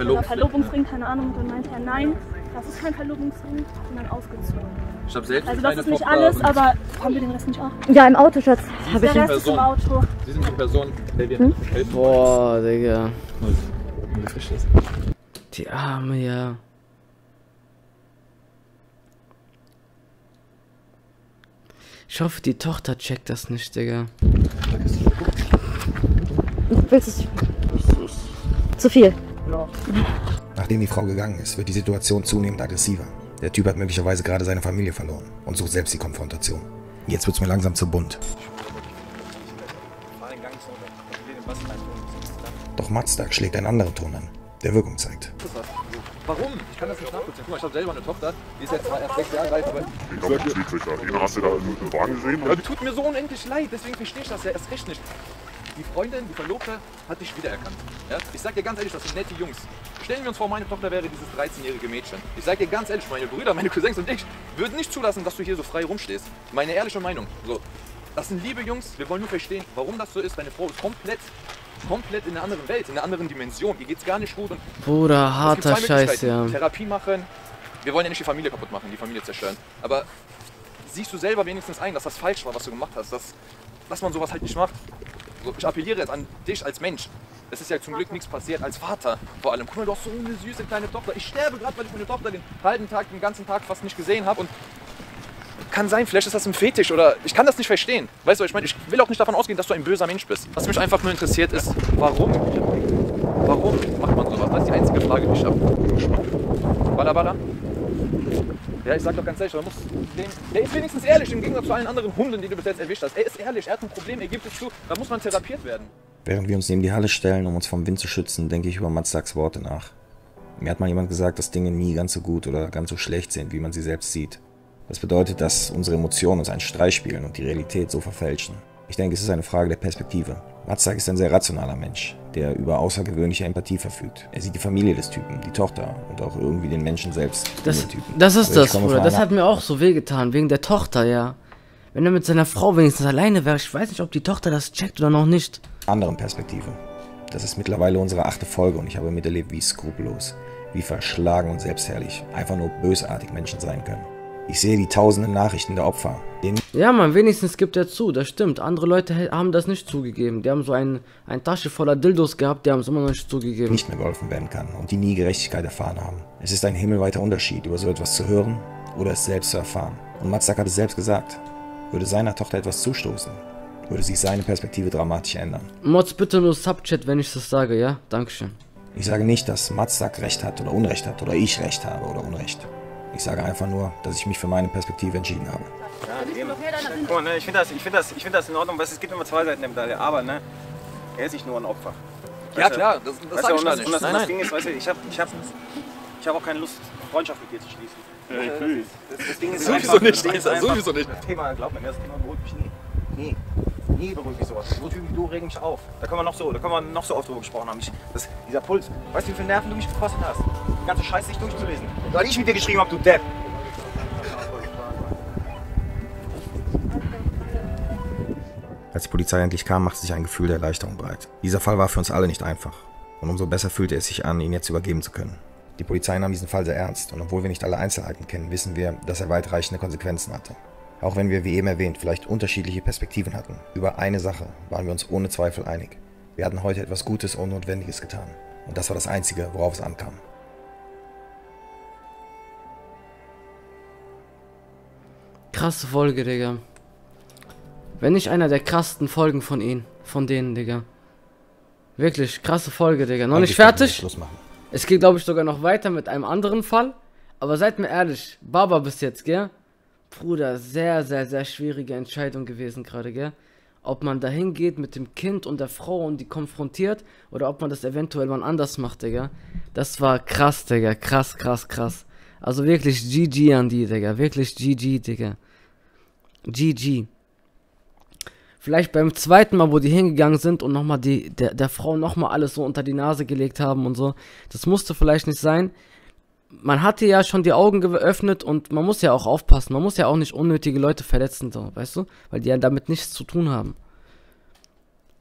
Oder Verlobungsring, keine Ahnung. Und dann meinte er, nein, das ist kein Verlobungsring. Dann ausgezogen. Ich habe selbst Also das ist nicht Tochter alles, und aber haben wir den Rest nicht auch? Ja, im Auto, Schatz. Sie Hab sind ich die Der Rest ist im Person, Auto. Sie sind die Person, der wir Hm? helfen Boah, Digga. wollen. Die Arme, ja. Ich hoffe, die Tochter checkt das nicht, Digga. Willst du Zu viel. Nachdem die Frau gegangen ist, wird die Situation zunehmend aggressiver. Der Typ hat möglicherweise gerade seine Familie verloren und sucht selbst die Konfrontation. Jetzt wird's mir langsam zu bunt. Doch Mazdak schlägt einen anderen Ton an, der Wirkung zeigt. Warum? Ich kann das nicht nachvollziehen. Guck mal, ich habe selber eine Tochter, die ist jetzt zwar erst sechs Jahre alt, aber Ich glaube, das liegt sich da. Hast du da einen Wagen gesehen? Ja, die tut mir so unendlich leid, deswegen verstehe ich das ja erst recht nicht. Die Freundin, die Verlobte, hat dich wiedererkannt. Ja? Ich sag dir ganz ehrlich, das sind nette Jungs. Stellen wir uns vor, meine Tochter wäre dieses 13-jährige Mädchen. Ich sag dir ganz ehrlich, meine Brüder, meine Cousins und ich würden nicht zulassen, dass du hier so frei rumstehst. Meine ehrliche Meinung. So, das sind liebe Jungs, wir wollen nur verstehen, warum das so ist. Deine Frau ist komplett, komplett in einer anderen Welt, in einer anderen Dimension. Ihr geht's gar nicht gut. Und Bruder, harter Scheiß, ja. Therapie machen. Wir wollen ja nicht die Familie kaputt machen, die Familie zerstören. Aber siehst du selber wenigstens ein, dass das falsch war, was du gemacht hast, dass, dass man sowas halt nicht macht. So, ich appelliere jetzt an dich als Mensch. Es ist ja zum Glück nichts passiert, als Vater vor allem. Guck mal, du hast so eine süße kleine Tochter. Ich sterbe gerade, weil ich meine Tochter den halben Tag, den ganzen Tag fast nicht gesehen habe. Und kann sein, vielleicht ist das ein Fetisch oder ich kann das nicht verstehen. Weißt du, ich meine, ich will auch nicht davon ausgehen, dass du ein böser Mensch bist. Was mich einfach nur interessiert ist, warum? Warum macht man sowas? Das ist die einzige Frage, die ich habe. Balla Balla? Ja, ich sag doch ganz ehrlich, man muss den, der ist wenigstens ehrlich im Gegensatz zu allen anderen Hunden, die du bis jetzt erwischt hast. Er ist ehrlich, er hat ein Problem, er gibt es zu, da muss man therapiert werden. Während wir uns neben die Halle stellen, um uns vom Wind zu schützen, denke ich über Mazdaks Worte nach. Mir hat mal jemand gesagt, dass Dinge nie ganz so gut oder ganz so schlecht sind, wie man sie selbst sieht. Das bedeutet, dass unsere Emotionen uns einen Streich spielen und die Realität so verfälschen. Ich denke, es ist eine Frage der Perspektive. Matzak ist ein sehr rationaler Mensch, der über außergewöhnliche Empathie verfügt. Er sieht die Familie des Typen, die Tochter und auch irgendwie den Menschen selbst. Das, das ist ich das, Bruder. Das hat mir auch so wehgetan, wegen der Tochter, ja. Wenn er mit seiner Frau wenigstens alleine wäre, ich weiß nicht, ob die Tochter das checkt oder noch nicht. anderen Perspektive. Das ist mittlerweile unsere achte Folge und ich habe miterlebt, wie skrupellos, wie verschlagen und selbstherrlich, einfach nur bösartig Menschen sein können. Ich sehe die tausenden Nachrichten der Opfer, denen Ja, man, wenigstens gibt er zu, das stimmt. Andere Leute haben das nicht zugegeben. Die haben so ein, eine Tasche voller Dildos gehabt, die haben es immer noch nicht zugegeben. nicht mehr geholfen werden kann und die nie Gerechtigkeit erfahren haben. Es ist ein himmelweiter Unterschied, über so etwas zu hören oder es selbst zu erfahren. Und Matzak hat es selbst gesagt. Würde seiner Tochter etwas zustoßen, würde sich seine Perspektive dramatisch ändern. Mods, bitte nur Subchat, wenn ich das sage, ja? Dankeschön. Ich sage nicht, dass Matzak recht hat oder Unrecht hat oder ich recht habe oder Unrecht. Ich sage einfach nur, dass ich mich für meine Perspektive entschieden habe. Ja, eben. Guck mal, ne, ich finde das, ich find das, ich find das in Ordnung, weil es gibt immer zwei Seiten der Medaille. Aber ne, er ist nicht nur ein Opfer. Ja, Weißt du? klar, das- das weißt sag du, ich und das, nicht. und das, Nein, das. Ding ist, weißt du, ich habe ich hab, ich hab auch keine Lust, Freundschaft mit dir zu schließen. Ja, ich will. Das, das Ding ist Sowieso einfach, nicht, das ist einfach, sowieso nicht. Das Thema, glaub mir, das Thema beruhigt mich nie. Nie. Nie beruhigt sowas. So Typen wie du regen mich auf. Da können wir noch so, da können wir noch so oft drüber gesprochen haben. Ich, das, dieser Puls, weißt du, wie viele Nerven du mich gekostet hast? Die ganze Scheiße nicht durchzulesen. Weil ich mit dir geschrieben habe, du Depp. Als die Polizei endlich kam, machte sich ein Gefühl der Erleichterung breit. Dieser Fall war für uns alle nicht einfach. Und umso besser fühlte es sich an, ihn jetzt übergeben zu können. Die Polizei nahm diesen Fall sehr ernst und obwohl wir nicht alle Einzelheiten kennen, wissen wir, dass er weitreichende Konsequenzen hatte. Auch wenn wir, wie eben erwähnt, vielleicht unterschiedliche Perspektiven hatten, über eine Sache waren wir uns ohne Zweifel einig. Wir hatten heute etwas Gutes und Notwendiges getan. Und das war das Einzige, worauf es ankam. Krasse Folge, Digga. Wenn nicht einer der krassesten Folgen von ihnen, von denen, Digga. Wirklich, krasse Folge, Digga. Noch nicht Eigentlich fertig. Es geht, glaube ich, sogar noch weiter mit einem anderen Fall. Aber seid mir ehrlich, Baba bis jetzt, gell? Bruder, sehr, sehr, sehr schwierige Entscheidung gewesen gerade, gell? Ob man dahin geht mit dem Kind und der Frau und die konfrontiert oder ob man das eventuell mal anders macht, Digga. Das war krass, Digga. Krass, krass, krass. Also wirklich GG an die, Digga. Wirklich GG, Digga. GG. Vielleicht beim zweiten Mal, wo die hingegangen sind und nochmal die, der, der Frau nochmal alles so unter die Nase gelegt haben und so. Das musste vielleicht nicht sein. Man hatte ja schon die Augen geöffnet und man muss ja auch aufpassen. Man muss ja auch nicht unnötige Leute verletzen, so, weißt du? Weil die ja damit nichts zu tun haben.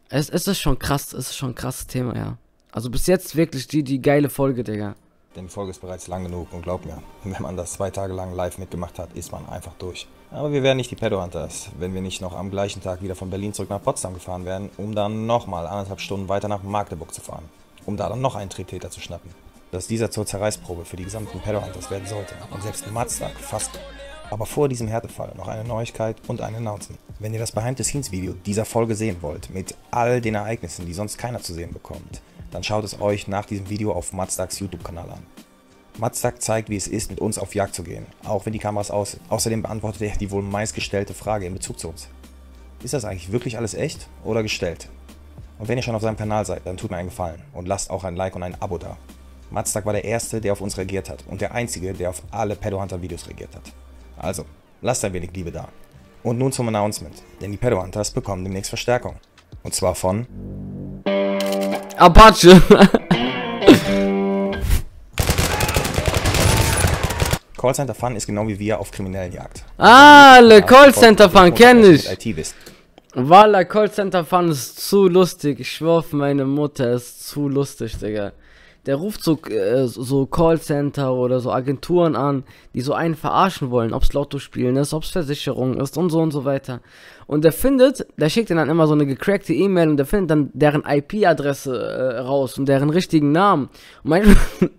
Es, es ist schon krass, es ist schon ein krasses Thema, ja. Also bis jetzt wirklich die, die geile Folge, Digga. Denn die Folge ist bereits lang genug und glaub mir, wenn man das zwei Tage lang live mitgemacht hat, ist man einfach durch. Aber wir wären nicht die Pedo-Hunters, wenn wir nicht noch am gleichen Tag wieder von Berlin zurück nach Potsdam gefahren wären, um dann nochmal anderthalb Stunden weiter nach Magdeburg zu fahren, um da dann noch einen Triebtäter zu schnappen. Dass dieser zur Zerreißprobe für die gesamten Pedo-Hunters werden sollte und selbst Matzak fast. Aber vor diesem Härtefall noch eine Neuigkeit und ein Announcement. Wenn ihr das Behind-the-Scenes-Video dieser Folge sehen wollt, mit all den Ereignissen, die sonst keiner zu sehen bekommt, dann schaut es euch nach diesem Video auf Mazdaks YouTube-Kanal an. Mazdak zeigt, wie es ist, mit uns auf Jagd zu gehen, auch wenn die Kameras aus sind. Außerdem beantwortet er die wohl meistgestellte Frage in Bezug zu uns. Ist das eigentlich wirklich alles echt oder gestellt? Und wenn ihr schon auf seinem Kanal seid, dann tut mir einen Gefallen und lasst auch ein Like und ein Abo da. Mazdak war der Erste, der auf uns reagiert hat und der Einzige, der auf alle Pedohunter-Videos reagiert hat. Also, lasst ein wenig Liebe da. Und nun zum Announcement, denn die Pedohunters bekommen demnächst Verstärkung. Und zwar von Apache. Callcenter Fun ist genau wie wir auf Kriminellenjagd. Ah, Le Callcenter Fun, Folgt, kenn wenn ihr ich. IT. Walla, Callcenter Fun ist zu lustig. Ich schwör auf meine Mutter, er ist zu lustig, Digga. Der ruft so, äh, so Callcenter oder so Agenturen an, die so einen verarschen wollen, ob's Lottospielen ist, ob's Versicherung ist und so und so weiter. Und der findet, der schickt ihnen dann immer so eine gecrackte E-Mail und der findet dann deren IP-Adresse äh, raus und deren richtigen Namen. Und manchmal,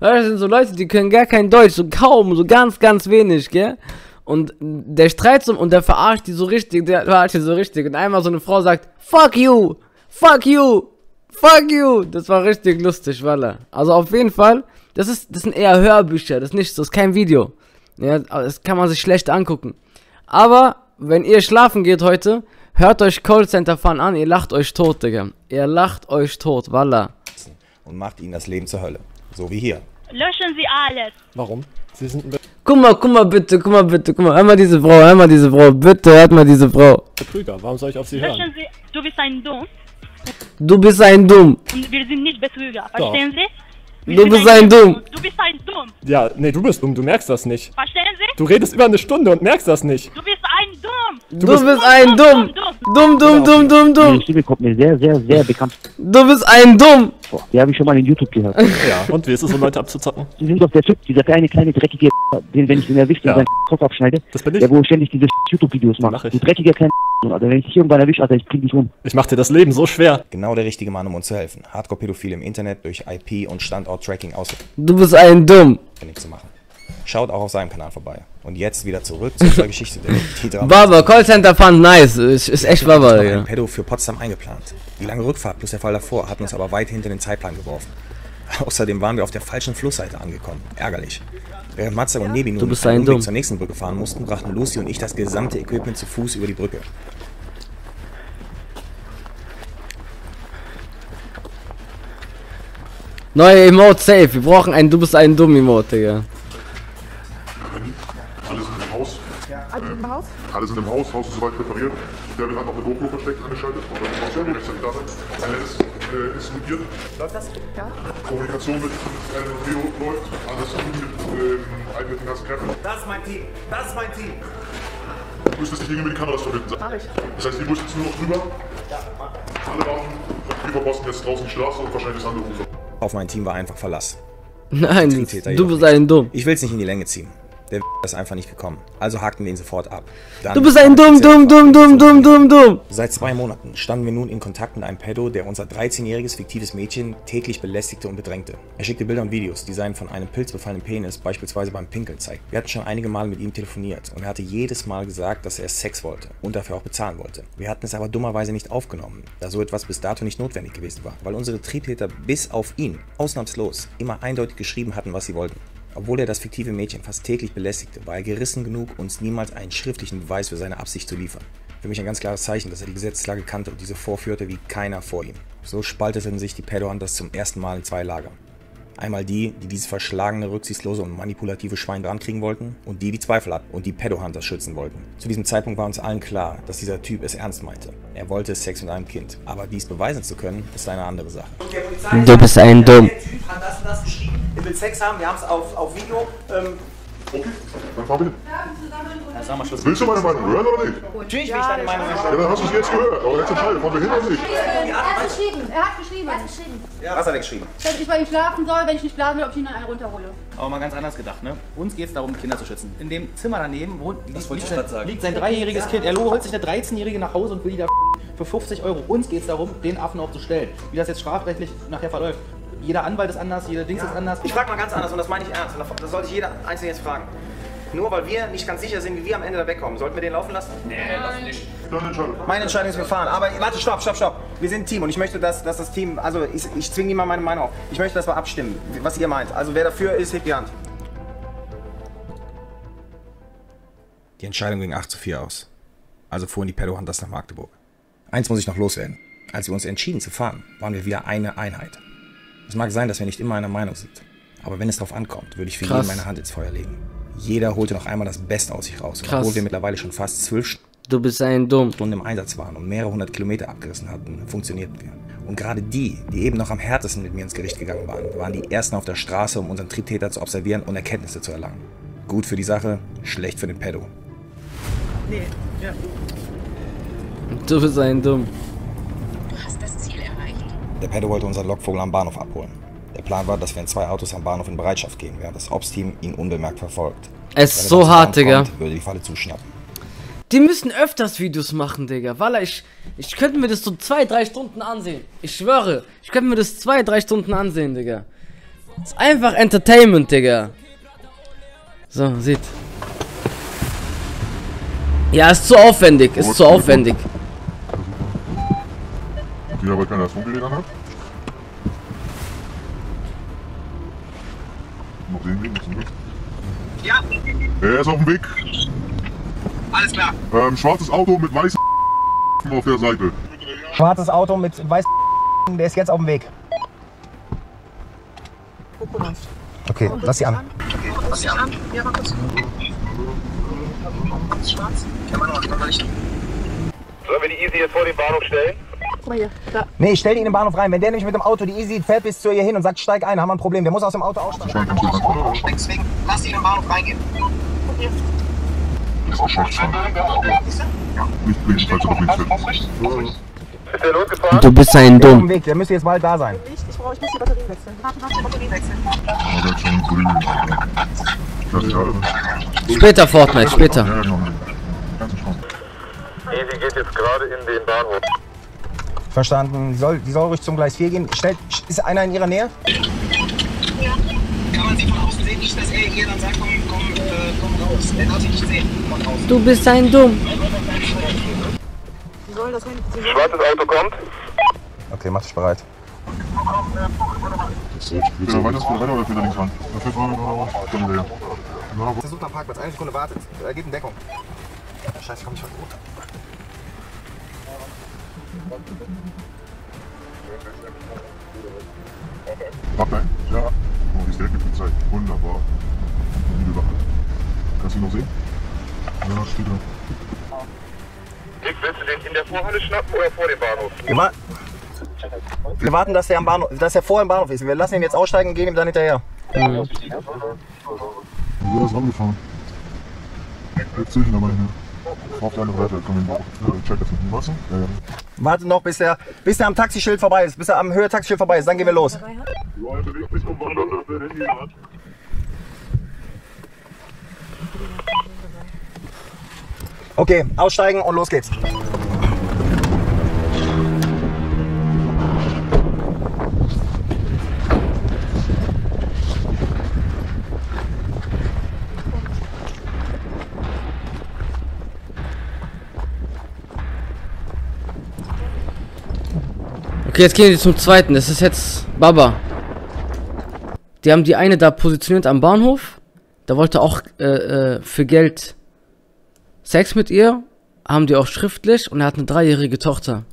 das sind so Leute, die können gar kein Deutsch, so kaum, so ganz, ganz wenig, gell? Und der streit so und der verarscht die so richtig, der verarscht die so richtig. Und einmal so eine Frau sagt, fuck you, fuck you, fuck you. Das war richtig lustig, Walla. Also auf jeden Fall, das ist, das sind eher Hörbücher, das ist nicht, das ist kein Video. Ja, das kann man sich schlecht angucken. Aber, wenn ihr schlafen geht heute, hört euch Callcenter Fun an, ihr lacht euch tot, Digga. Ihr lacht euch tot, Walla. und macht ihnen das Leben zur Hölle. So wie hier. Löschen Sie alles. Warum? Sie sind ein Guck mal, guck mal bitte, guck mal bitte, guck mal, hör mal diese Frau, hör mal diese Frau, bitte hört mal diese Frau. Betrüger. Warum soll ich auf Sie hören? Löschen Sie. Du bist ein Dumm Du bist ein Dumm. und wir sind nicht Betrüger. Doch. Verstehen Sie? Wir Du bist ein Dumm. Du bist ein Dumm. Ja, nee, du bist dumm. Du merkst das nicht. Verstehen Sie? Du redest über eine Stunde und merkst das nicht. Du bist ein Dumm. Du bist ein Dumm. Dumm, dumm, dumm, dumm, dumm. Die Stimme kommt mir sehr, sehr, sehr bekannt Du bist ein Dumm. vor. Die habe ich schon mal in YouTube gehört. Ja, und wie ist es, so Leute abzuzocken? Sie sind doch der Typ, dieser kleine, kleine, dreckige, den, wenn ich den erwische Ja. und seinen Kopf abschneide, Das bin ich. der wo ständig diese YouTube-Videos macht. Mach ich. Du dreckiger kleiner Alter, wenn ich dich irgendwann erwische, Alter, ich bring dich um. Ich mach dir das Leben so schwer. Genau der richtige Mann, um uns zu helfen. Hardcore-Pädophile im Internet durch IP und Standort-Tracking ausfindig Du bist ein Dumm. zu machen. Schaut auch auf seinem Kanal vorbei. Und jetzt wieder zurück zu unserer Geschichte. Baba, Callcenter fand nice. Ist, ist echt Baba, Digga. ein Pedo für Potsdam eingeplant. Die lange Rückfahrt plus der Fall davor hat uns aber weit hinter den Zeitplan geworfen. Außerdem waren wir auf der falschen Flussseite angekommen. Ärgerlich. Während Matze und Nebi nun einen Dumm. zur nächsten Brücke fahren mussten, brachten Lucy und ich das gesamte Equipment zu Fuß über die Brücke. Neue Emote safe. Wir brauchen einen Du bist ein Dumm Emote, Digga. Im Haus? Alle sind im Haus, Haus ist soweit präpariert. Der hat auch eine GoPro versteckt angeschaltet. Und dann muss ja rechtzeitig da sein. Er ist äh, instruiert. Läuft das? Ja. Kommunikation mit Ellen und Leo läuft. Alles gut mit, ähm, mit den ganzen Kräften. Das ist mein Team. Das ist mein Team. Du müsstest dich irgendwie mit den Kameras verbinden. Mach ich. Das heißt, die muss jetzt nur noch drüber. Alle warten. Wir verpassen jetzt draußen die Straße und wahrscheinlich das andere Ufer. Auf mein Team war einfach Verlass. Nein, du bist ein Dumm. Ich will es nicht in die Länge ziehen. Der ist einfach nicht gekommen. Also hakten wir ihn sofort ab. Dann Du bist ein Dumm, Dumm, Dumm, Dumm, Dumm, Dumm, Dumm. Seit zwei Monaten standen wir nun in Kontakt mit einem Pedo, der unser 13-jähriges fiktives Mädchen täglich belästigte und bedrängte. Er schickte Bilder und Videos, die seinen von einem Pilz befallenen Penis beispielsweise beim Pinkeln zeigten. Wir hatten schon einige Mal mit ihm telefoniert und er hatte jedes Mal gesagt, dass er Sex wollte und dafür auch bezahlen wollte. Wir hatten es aber dummerweise nicht aufgenommen, da so etwas bis dato nicht notwendig gewesen war, weil unsere Triebtäter bis auf ihn ausnahmslos immer eindeutig geschrieben hatten, was sie wollten. Obwohl er das fiktive Mädchen fast täglich belästigte, war er gerissen genug, uns niemals einen schriftlichen Beweis für seine Absicht zu liefern. Für mich ein ganz klares Zeichen, dass er die Gesetzeslage kannte und diese vorführte wie keiner vor ihm. So spalteten sich die Pedo-Hunters zum ersten Mal in zwei Lager. Einmal die, die dieses verschlagene, rücksichtslose und manipulative Schwein drankriegen wollten und die, die Zweifel hatten und die Pedo-Hunters schützen wollten. Zu diesem Zeitpunkt war uns allen klar, dass dieser Typ es ernst meinte. Er wollte Sex mit einem Kind. Aber dies beweisen zu können, ist eine andere Sache. Du bist ein Dumm. Der Typ hat das und das geschrieben. Er will Sex haben, wir haben es auf, auf Video. Ähm, Okay, dann fahren wir hin. ja. Willst du meine Meinung hören oder nicht? Natürlich will ich deine Meinung nicht. Ja, dann hast du es jetzt gehört. Aber jetzt entscheide, fahren wir hin oder nicht? Er hat geschrieben. Er hat geschrieben. Er hat geschrieben. Was hat er geschrieben? Dass ich bei ihm schlafen soll, wenn ich nicht schlafen will, ob ich ihn dann einen runterhole. Aber mal ganz anders gedacht, ne? Uns geht es darum, Kinder zu schützen. In dem Zimmer daneben wohnt, liegt, wollte ich liegt, sein, sagen. liegt sein dreijähriges Kind. Er holt sich eine 13-Jährige nach Hause und will die da für 50 Euro. Uns geht es darum, den Affen auch zu stellen. Wie das jetzt strafrechtlich nachher verläuft. Jeder Anwalt ist anders, jeder Dings ist anders. Ich frage mal ganz anders und das meine ich ernst. Und das sollte sich jeder Einzelne jetzt fragen. Nur weil wir nicht ganz sicher sind, wie wir am Ende da wegkommen, sollten wir den laufen lassen? Deine Entscheidung. Meine Entscheidung ist, wir fahren. Aber warte, stopp, stopp, stopp. Wir sind ein Team und ich möchte, dass, dass das Team, also ich, ich zwinge niemand meine Meinung auf. Ich möchte, dass wir abstimmen, was ihr meint. Also wer dafür ist, hebt die Hand. Die Entscheidung ging 8 zu 4 aus. Also fuhren die Pedo-Hunters nach Magdeburg. Eins muss ich noch loswerden. Als wir uns entschieden zu fahren, waren wir wieder eine Einheit. Es mag sein, dass wir nicht immer einer Meinung sind. Aber wenn es darauf ankommt, würde ich für Krass. jeden meine Hand ins Feuer legen. Jeder holte noch einmal das Beste aus sich raus. Und Krass. obwohl wir mittlerweile schon fast zwölf Du bist ein Dumm. Stunden im Einsatz waren und mehrere hundert Kilometer abgerissen hatten, funktionierten wir. Und gerade die, die eben noch am härtesten mit mir ins Gericht gegangen waren, waren die ersten auf der Straße, um unseren Triebtäter zu observieren und Erkenntnisse zu erlangen. Gut für die Sache, schlecht für den Pedo. Nee, ja. Du bist ein Dumm. Der Pedo wollte unseren Lockvogel am Bahnhof abholen. Der Plan war, dass wir in zwei Autos am Bahnhof in Bereitschaft gehen, während das Ops-Team ihn unbemerkt verfolgt. Es ist so hart, Digga. Würde die Falle zuschnappen. Die müssen öfters Videos machen, Digga. Weil ich, ich könnte mir das so zwei, drei Stunden ansehen. Ich schwöre, ich könnte mir das zwei, drei Stunden ansehen, Digga. Das ist einfach Entertainment, Digga. So, sieht. Ja, ist zu aufwendig, ist zu aufwendig. Okay, aber keiner das Funkgerät anhat. Sehen wir, was ist Ja, Er ist auf dem Weg. alles klar. Ähm, schwarzes Auto mit weißen auf der Seite. Schwarzes Auto mit weiß der ist jetzt auf dem Weg. Okay, lass sie an. Lass dich an. Ja, mal kurz. Schwarz. Kann man man nicht. Sollen wir die Easy jetzt vor den Bahnhof stellen? Guck mal hier. Da. Nee, ich stell die in den Bahnhof rein. Wenn der nämlich mit dem Auto die Easy fährt bis zu ihr hin und sagt, steig ein, haben wir ein Problem. Der muss aus dem Auto aussteigen. Deswegen lass dich in den Bahnhof reingehen. ist Geschäftsmann. Nicht blinken, falls er. Ist der losgefahren? Du bist ein Dumm. Weg, der müsste jetzt bald da sein. Ich, brauche, ich muss die Batterien wechseln. Warte, warte, die Batterien wechseln. Der schon Später Fortnite, später. Easy geht jetzt gerade in den Bahnhof. Verstanden. Die soll, die soll ruhig zum Gleis 4 gehen. Stellt, ist einer in ihrer Nähe? Kann man sie von außen sehen, nicht, dass er ihr dann sagt, komm, komm, äh, komm raus. Er darf sie nicht sehen von außen. Du bist ein Dumm. Soll das Schwarzes Auto kommt. Okay, mach dich bereit. Willst du weiter, weiter oder will er links ran? Da fährt man. Ja, aber Versucht am Parkplatz. Eine Sekunde wartet. Er geht in Deckung. Scheiße, komm nicht von gut. Wache? Ja. Oh, die ist direkt Polizei. Wunderbar. Liebe Wache. Kannst du ihn noch sehen? Ja, steht da. Dick, willst du den in der Vorhalle schnappen oder vor dem Bahnhof? Wir, wa wir warten, dass er, am Bahnhof, dass er vor dem Bahnhof ist. Wir lassen ihn jetzt aussteigen und gehen ihm dann hinterher. Wo wird das angefahren? Jetzt sehe ich ihn aber nicht mehr. Auf die andere Seite, komm. Ich check jetzt mit weißt du? Ja, ja. Warte noch, bis er, bis er am Taxischild vorbei ist. Bis er am Höhe-Taxischild vorbei ist. Dann gehen wir los. Leute, bewegt mich wandert, dass der Handy hat. Okay, aussteigen und los geht's. Okay, jetzt gehen wir zum zweiten. Das ist jetzt Baba. Die haben die eine da positioniert am Bahnhof. Da wollte auch äh, äh, für Geld Sex mit ihr. Haben die auch schriftlich und er hat eine dreijährige Tochter.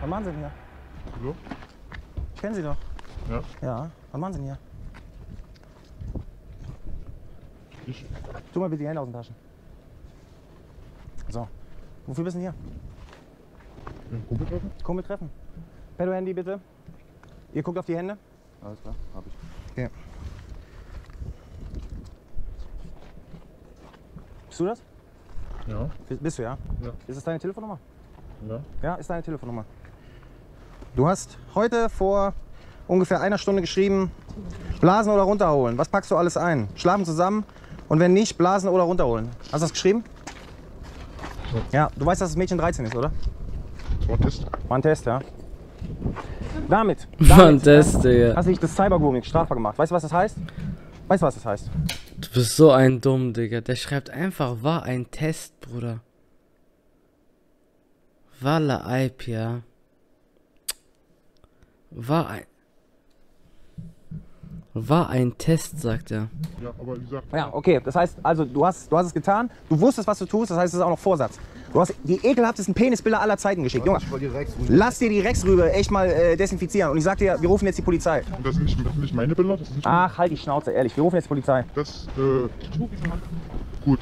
Was machen Sie denn hier? Hallo? Ich kenne Sie doch. Ja. Ja, was machen Sie denn hier? Ich? Tu mal bitte die Hände aus den Taschen. So. Wofür bist du denn hier? Den Kumpel treffen? Kumpel treffen. Pedo-Handy bitte. Ihr guckt auf die Hände. Alles klar, hab ich. Okay. Bist du das? Ja. Bist, bist du, ja? Ja. Ist das deine Telefonnummer? Ja. Ja, ist deine Telefonnummer. Du hast heute vor ungefähr einer Stunde geschrieben, blasen oder runterholen. Was packst du alles ein? Schlafen zusammen und wenn nicht, blasen oder runterholen. Hast du das geschrieben? Ja, du weißt, dass das Mädchen 13 ist, oder? War ein Test. War ein Test, ja. Damit. War ein damit, Test, ja, Digga. Hast du dich das Cybergrooming strafbar gemacht. Weißt du, was das heißt? Weißt du, was das heißt? Du bist so ein Dumm, Digga. Der schreibt einfach, war ein Test, Bruder. Walla Eib, ja. War ein. War ein Test, sagt er. Ja, aber wie gesagt. Ja, okay. Das heißt, also du hast, du hast es getan, du wusstest, was du tust, das heißt, es ist auch noch Vorsatz. Du hast die ekelhaftesten Penisbilder aller Zeiten geschickt. Junge, lass dir die Rexrübe echt mal äh, desinfizieren. Und ich sag dir, wir rufen jetzt die Polizei. Und das sind nicht, das sind nicht meine Bilder? Das nicht Ach, halt die Schnauze, ehrlich. Wir rufen jetzt die Polizei. Das, äh, gut.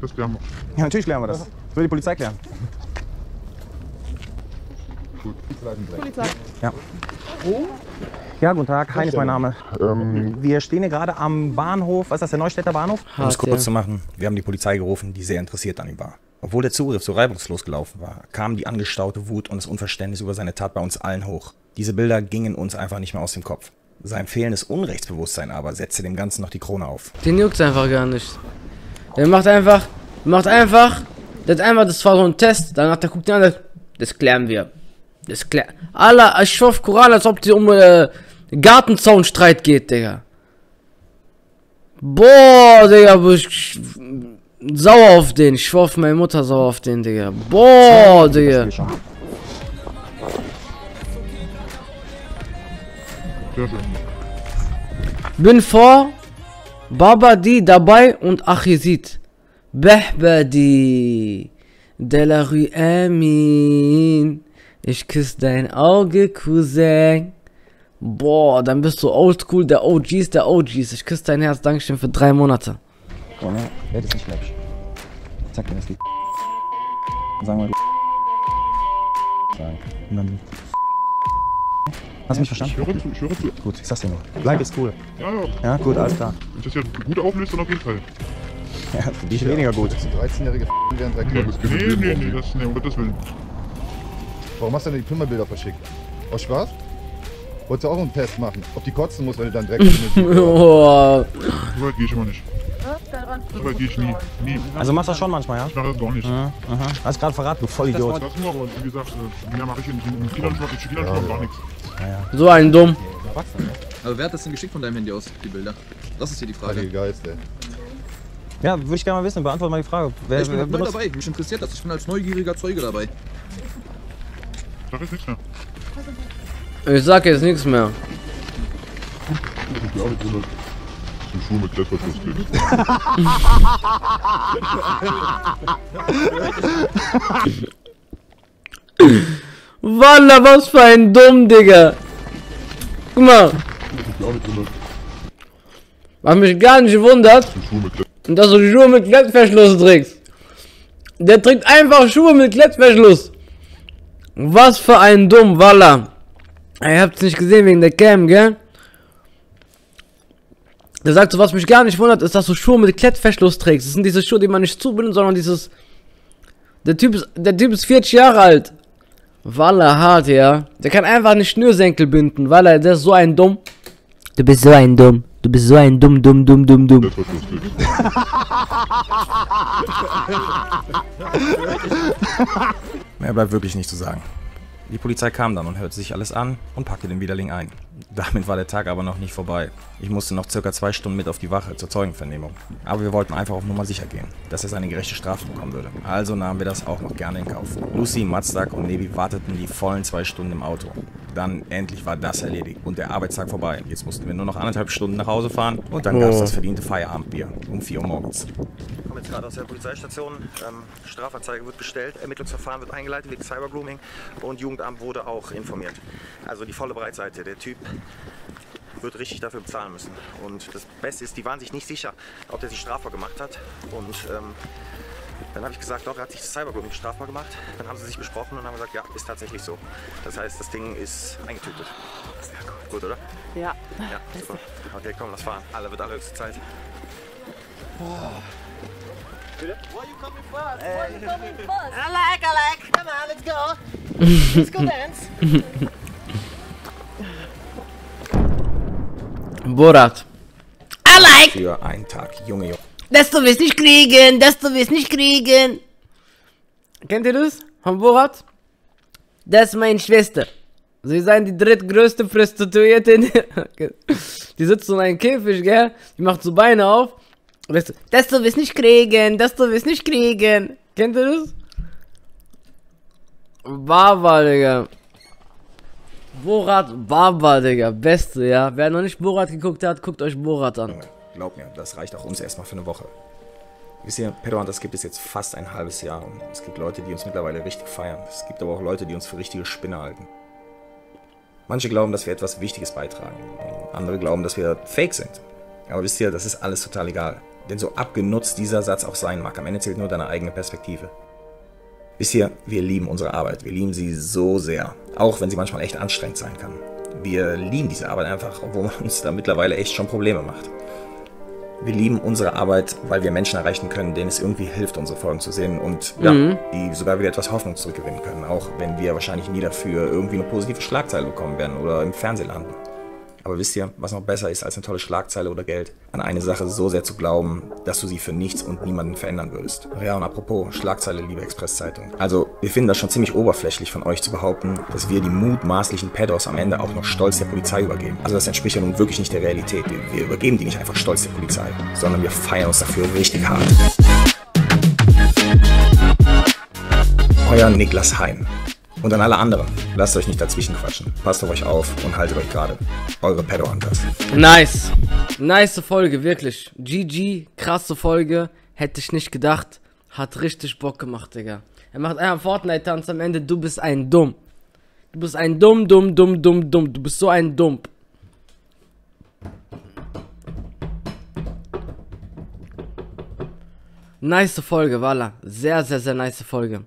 Das klären wir. Ja, natürlich klären wir das. Das will die Polizei klären. Gut. Polizei. Ja. Ja, guten Tag. Hein ist mein Name. Ähm, Wir stehen hier gerade am Bahnhof. Was ist das, der Neustädter Bahnhof? Um es kurz zu machen, wir haben die Polizei gerufen, die sehr interessiert an ihm war. Obwohl der Zugriff so reibungslos gelaufen war, kam die angestaute Wut und das Unverständnis über seine Tat bei uns allen hoch. Diese Bilder gingen uns einfach nicht mehr aus dem Kopf. Sein fehlendes Unrechtsbewusstsein aber setzte dem Ganzen noch die Krone auf. Den juckt's einfach gar nicht. Der macht einfach, macht einfach, der hat einfach, das war so ein Test, danach der guckt ihn an, das klären wir. Das klären. Allah, ich schwör Koran, als ob die um äh, Gartenzaunstreit geht, Digga. Boah, Digga, ich, sauer auf den, ich schwör auf meine Mutter sauer auf den, Digga. Boah, Digga. Bin vor Babadi dabei und Achizit. Behbadi. De la Rue Amin. Ich küss dein Auge, Cousin. Boah, dann bist du oldschool, der OGs, der OGs. Ich küss dein Herz, Dankeschön für drei Monate. Komm, ne? Werd jetzt nicht läppisch. Zeig dir das Lied. Sag mal, du. sagen. Und dann. Hast du mich verstanden? Ich höre zu, ich höre zu. Gut, ich sag's dir nur. Bleib ist cool. Ja, ja. Ja, gut, alles klar. Wenn das ja gut auflöst, dann auf jeden Fall. Ja, für dich weniger gut. 13-jährige werden drei Nee, Kilo. nee, nee, nee, das, nee, um Gottes Willen. Warum hast du denn die Pimmelbilder verschickt? Aus Spaß? Wolltest du auch einen Test machen? Ob die kotzen muss, wenn du dann Dreck findest? oh. So weit gehe ich immer nicht. So weit gehe ich nie. Nie. Also machst du das schon manchmal, ja? Ich mache das gar nicht. Aha, aha. Hast gerade verraten, du Vollidiot. Das nur, aber wie gesagt, äh, mehr mache ich nicht. Im Finanzmarkt, im Finanzmarkt gar nichts. So ein Dumm. Also wer hat das denn geschickt von deinem Handy aus, die Bilder? Das ist hier die Frage. Geist, ey. Ja, würde ich gerne mal wissen. Beantworte mal die Frage. Wer, ich bin wer dabei, mich interessiert das. Ich bin als neugieriger Zeuge dabei. Sag jetzt nichts mehr. Ich sag jetzt nichts mehr. Ich mit Klettverschluss geht. Walla, was für ein Dumm, Digga. Guck mal. Was mich gar nicht wundert, dass du Schuhe mit Klettverschluss trägst. Der trägt einfach Schuhe mit Klettverschluss. Was für ein Dumm, Walla. Ihr habt's nicht gesehen wegen der Cam, gell? Der sagt so, was mich gar nicht wundert, ist, dass du Schuhe mit Klettverschluss trägst. Das sind diese Schuhe, die man nicht zubindet, sondern dieses... Der Typ ist, der Typ ist 40 Jahre alt. Walla hart, ja. Der kann einfach eine Schnürsenkel binden. Walla, der ist so ein Dumm. Du bist so ein Dumm. Du bist so ein Dumm, Dumm, Dumm, Dumm, Dumm. Mehr bleibt wirklich nicht zu sagen. Die Polizei kam dann und hörte sich alles an und packte den Widerling ein. Damit war der Tag aber noch nicht vorbei. Ich musste noch circa zwei Stunden mit auf die Wache zur Zeugenvernehmung. Aber wir wollten einfach auf Nummer sicher gehen, dass er seine gerechte Strafe bekommen würde. Also nahmen wir das auch noch gerne in Kauf. Lucy, Mazdak und Nebi warteten die vollen zwei Stunden im Auto. Dann endlich war das erledigt und der Arbeitstag vorbei. Jetzt mussten wir nur noch anderthalb Stunden nach Hause fahren und dann Oh. gab es das verdiente Feierabendbier um 4 Uhr morgens. Ich komme jetzt gerade aus der Polizeistation. Ähm, Strafanzeige wird gestellt, Ermittlungsverfahren wird eingeleitet wegen Cybergrooming und Jugendamt wurde auch informiert. Also die volle Breitseite. Der Typ wird richtig dafür bezahlen müssen. Und das Beste ist, die waren sich nicht sicher, ob der sich strafbar gemacht hat. Und ähm, dann habe ich gesagt, doch, er hat sich das Cybergrooming strafbar gemacht. Dann haben sie sich besprochen und haben gesagt, ja, ist tatsächlich so. Das heißt, das Ding ist eingetütet. Sehr gut. Gut, oder? Ja. Ja, super. Okay, komm, lass fahren. Alle wird allerhöchste Zeit. Bitte? I like, I like. Come on, let's go. Let's go dance. Borat. I like. Für einen Tag, Junge, Junge. Das du wirst nicht kriegen, das du wirst nicht kriegen. Kennt ihr das? Von Borat? Das ist meine Schwester. Sie sind die drittgrößte Prostituierte. in der- Die sitzt so in einem Käfig, gell? Die macht so Beine auf. Und das, das du wirst nicht kriegen, das du wirst nicht kriegen. Kennt ihr das? Baba, Digga. Borat, Baba, Digga. Beste, ja. Wer noch nicht Borat geguckt hat, guckt euch Borat an. Glaub mir, das reicht auch uns erstmal für eine Woche. Wisst ihr, Pedro, das gibt es jetzt fast ein halbes Jahr und es gibt Leute, die uns mittlerweile richtig feiern. Es gibt aber auch Leute, die uns für richtige Spinner halten. Manche glauben, dass wir etwas Wichtiges beitragen. Andere glauben, dass wir fake sind. Aber wisst ihr, das ist alles total egal. Denn so abgenutzt dieser Satz auch sein mag, am Ende zählt nur deine eigene Perspektive. Wisst ihr, wir lieben unsere Arbeit. Wir lieben sie so sehr. Auch wenn sie manchmal echt anstrengend sein kann. Wir lieben diese Arbeit einfach, obwohl man uns da mittlerweile echt schon Probleme macht. Wir lieben unsere Arbeit, weil wir Menschen erreichen können, denen es irgendwie hilft, unsere Folgen zu sehen und ja, Mhm. die sogar wieder etwas Hoffnung zurückgewinnen können, auch wenn wir wahrscheinlich nie dafür irgendwie eine positive Schlagzeile bekommen werden oder im Fernsehen landen. Aber wisst ihr, was noch besser ist als eine tolle Schlagzeile oder Geld? An eine Sache so sehr zu glauben, dass du sie für nichts und niemanden verändern würdest. Ja, und apropos, Schlagzeile, liebe Expresszeitung. Also, wir finden das schon ziemlich oberflächlich von euch zu behaupten, dass wir die mutmaßlichen Pedos am Ende auch noch stolz der Polizei übergeben. Also, das entspricht ja nun wirklich nicht der Realität. Wir, wir übergeben die nicht einfach stolz der Polizei, sondern wir feiern uns dafür richtig hart. Euer Niklas Hein. Und an alle anderen, lasst euch nicht dazwischen quatschen. Passt auf euch auf und haltet euch gerade. Eure Pedo Hunters. Nice. Nice Folge, wirklich. GG, krasse Folge. Hätte ich nicht gedacht. Hat richtig Bock gemacht, Digga. Er macht einen Fortnite-Tanz am Ende. Du bist ein Dumm. Du bist ein Dumm, Dumm, Dumm, Dumm, Dumm. Du bist so ein Dumm. Nice Folge, Walla. Sehr, sehr, sehr nice Folge.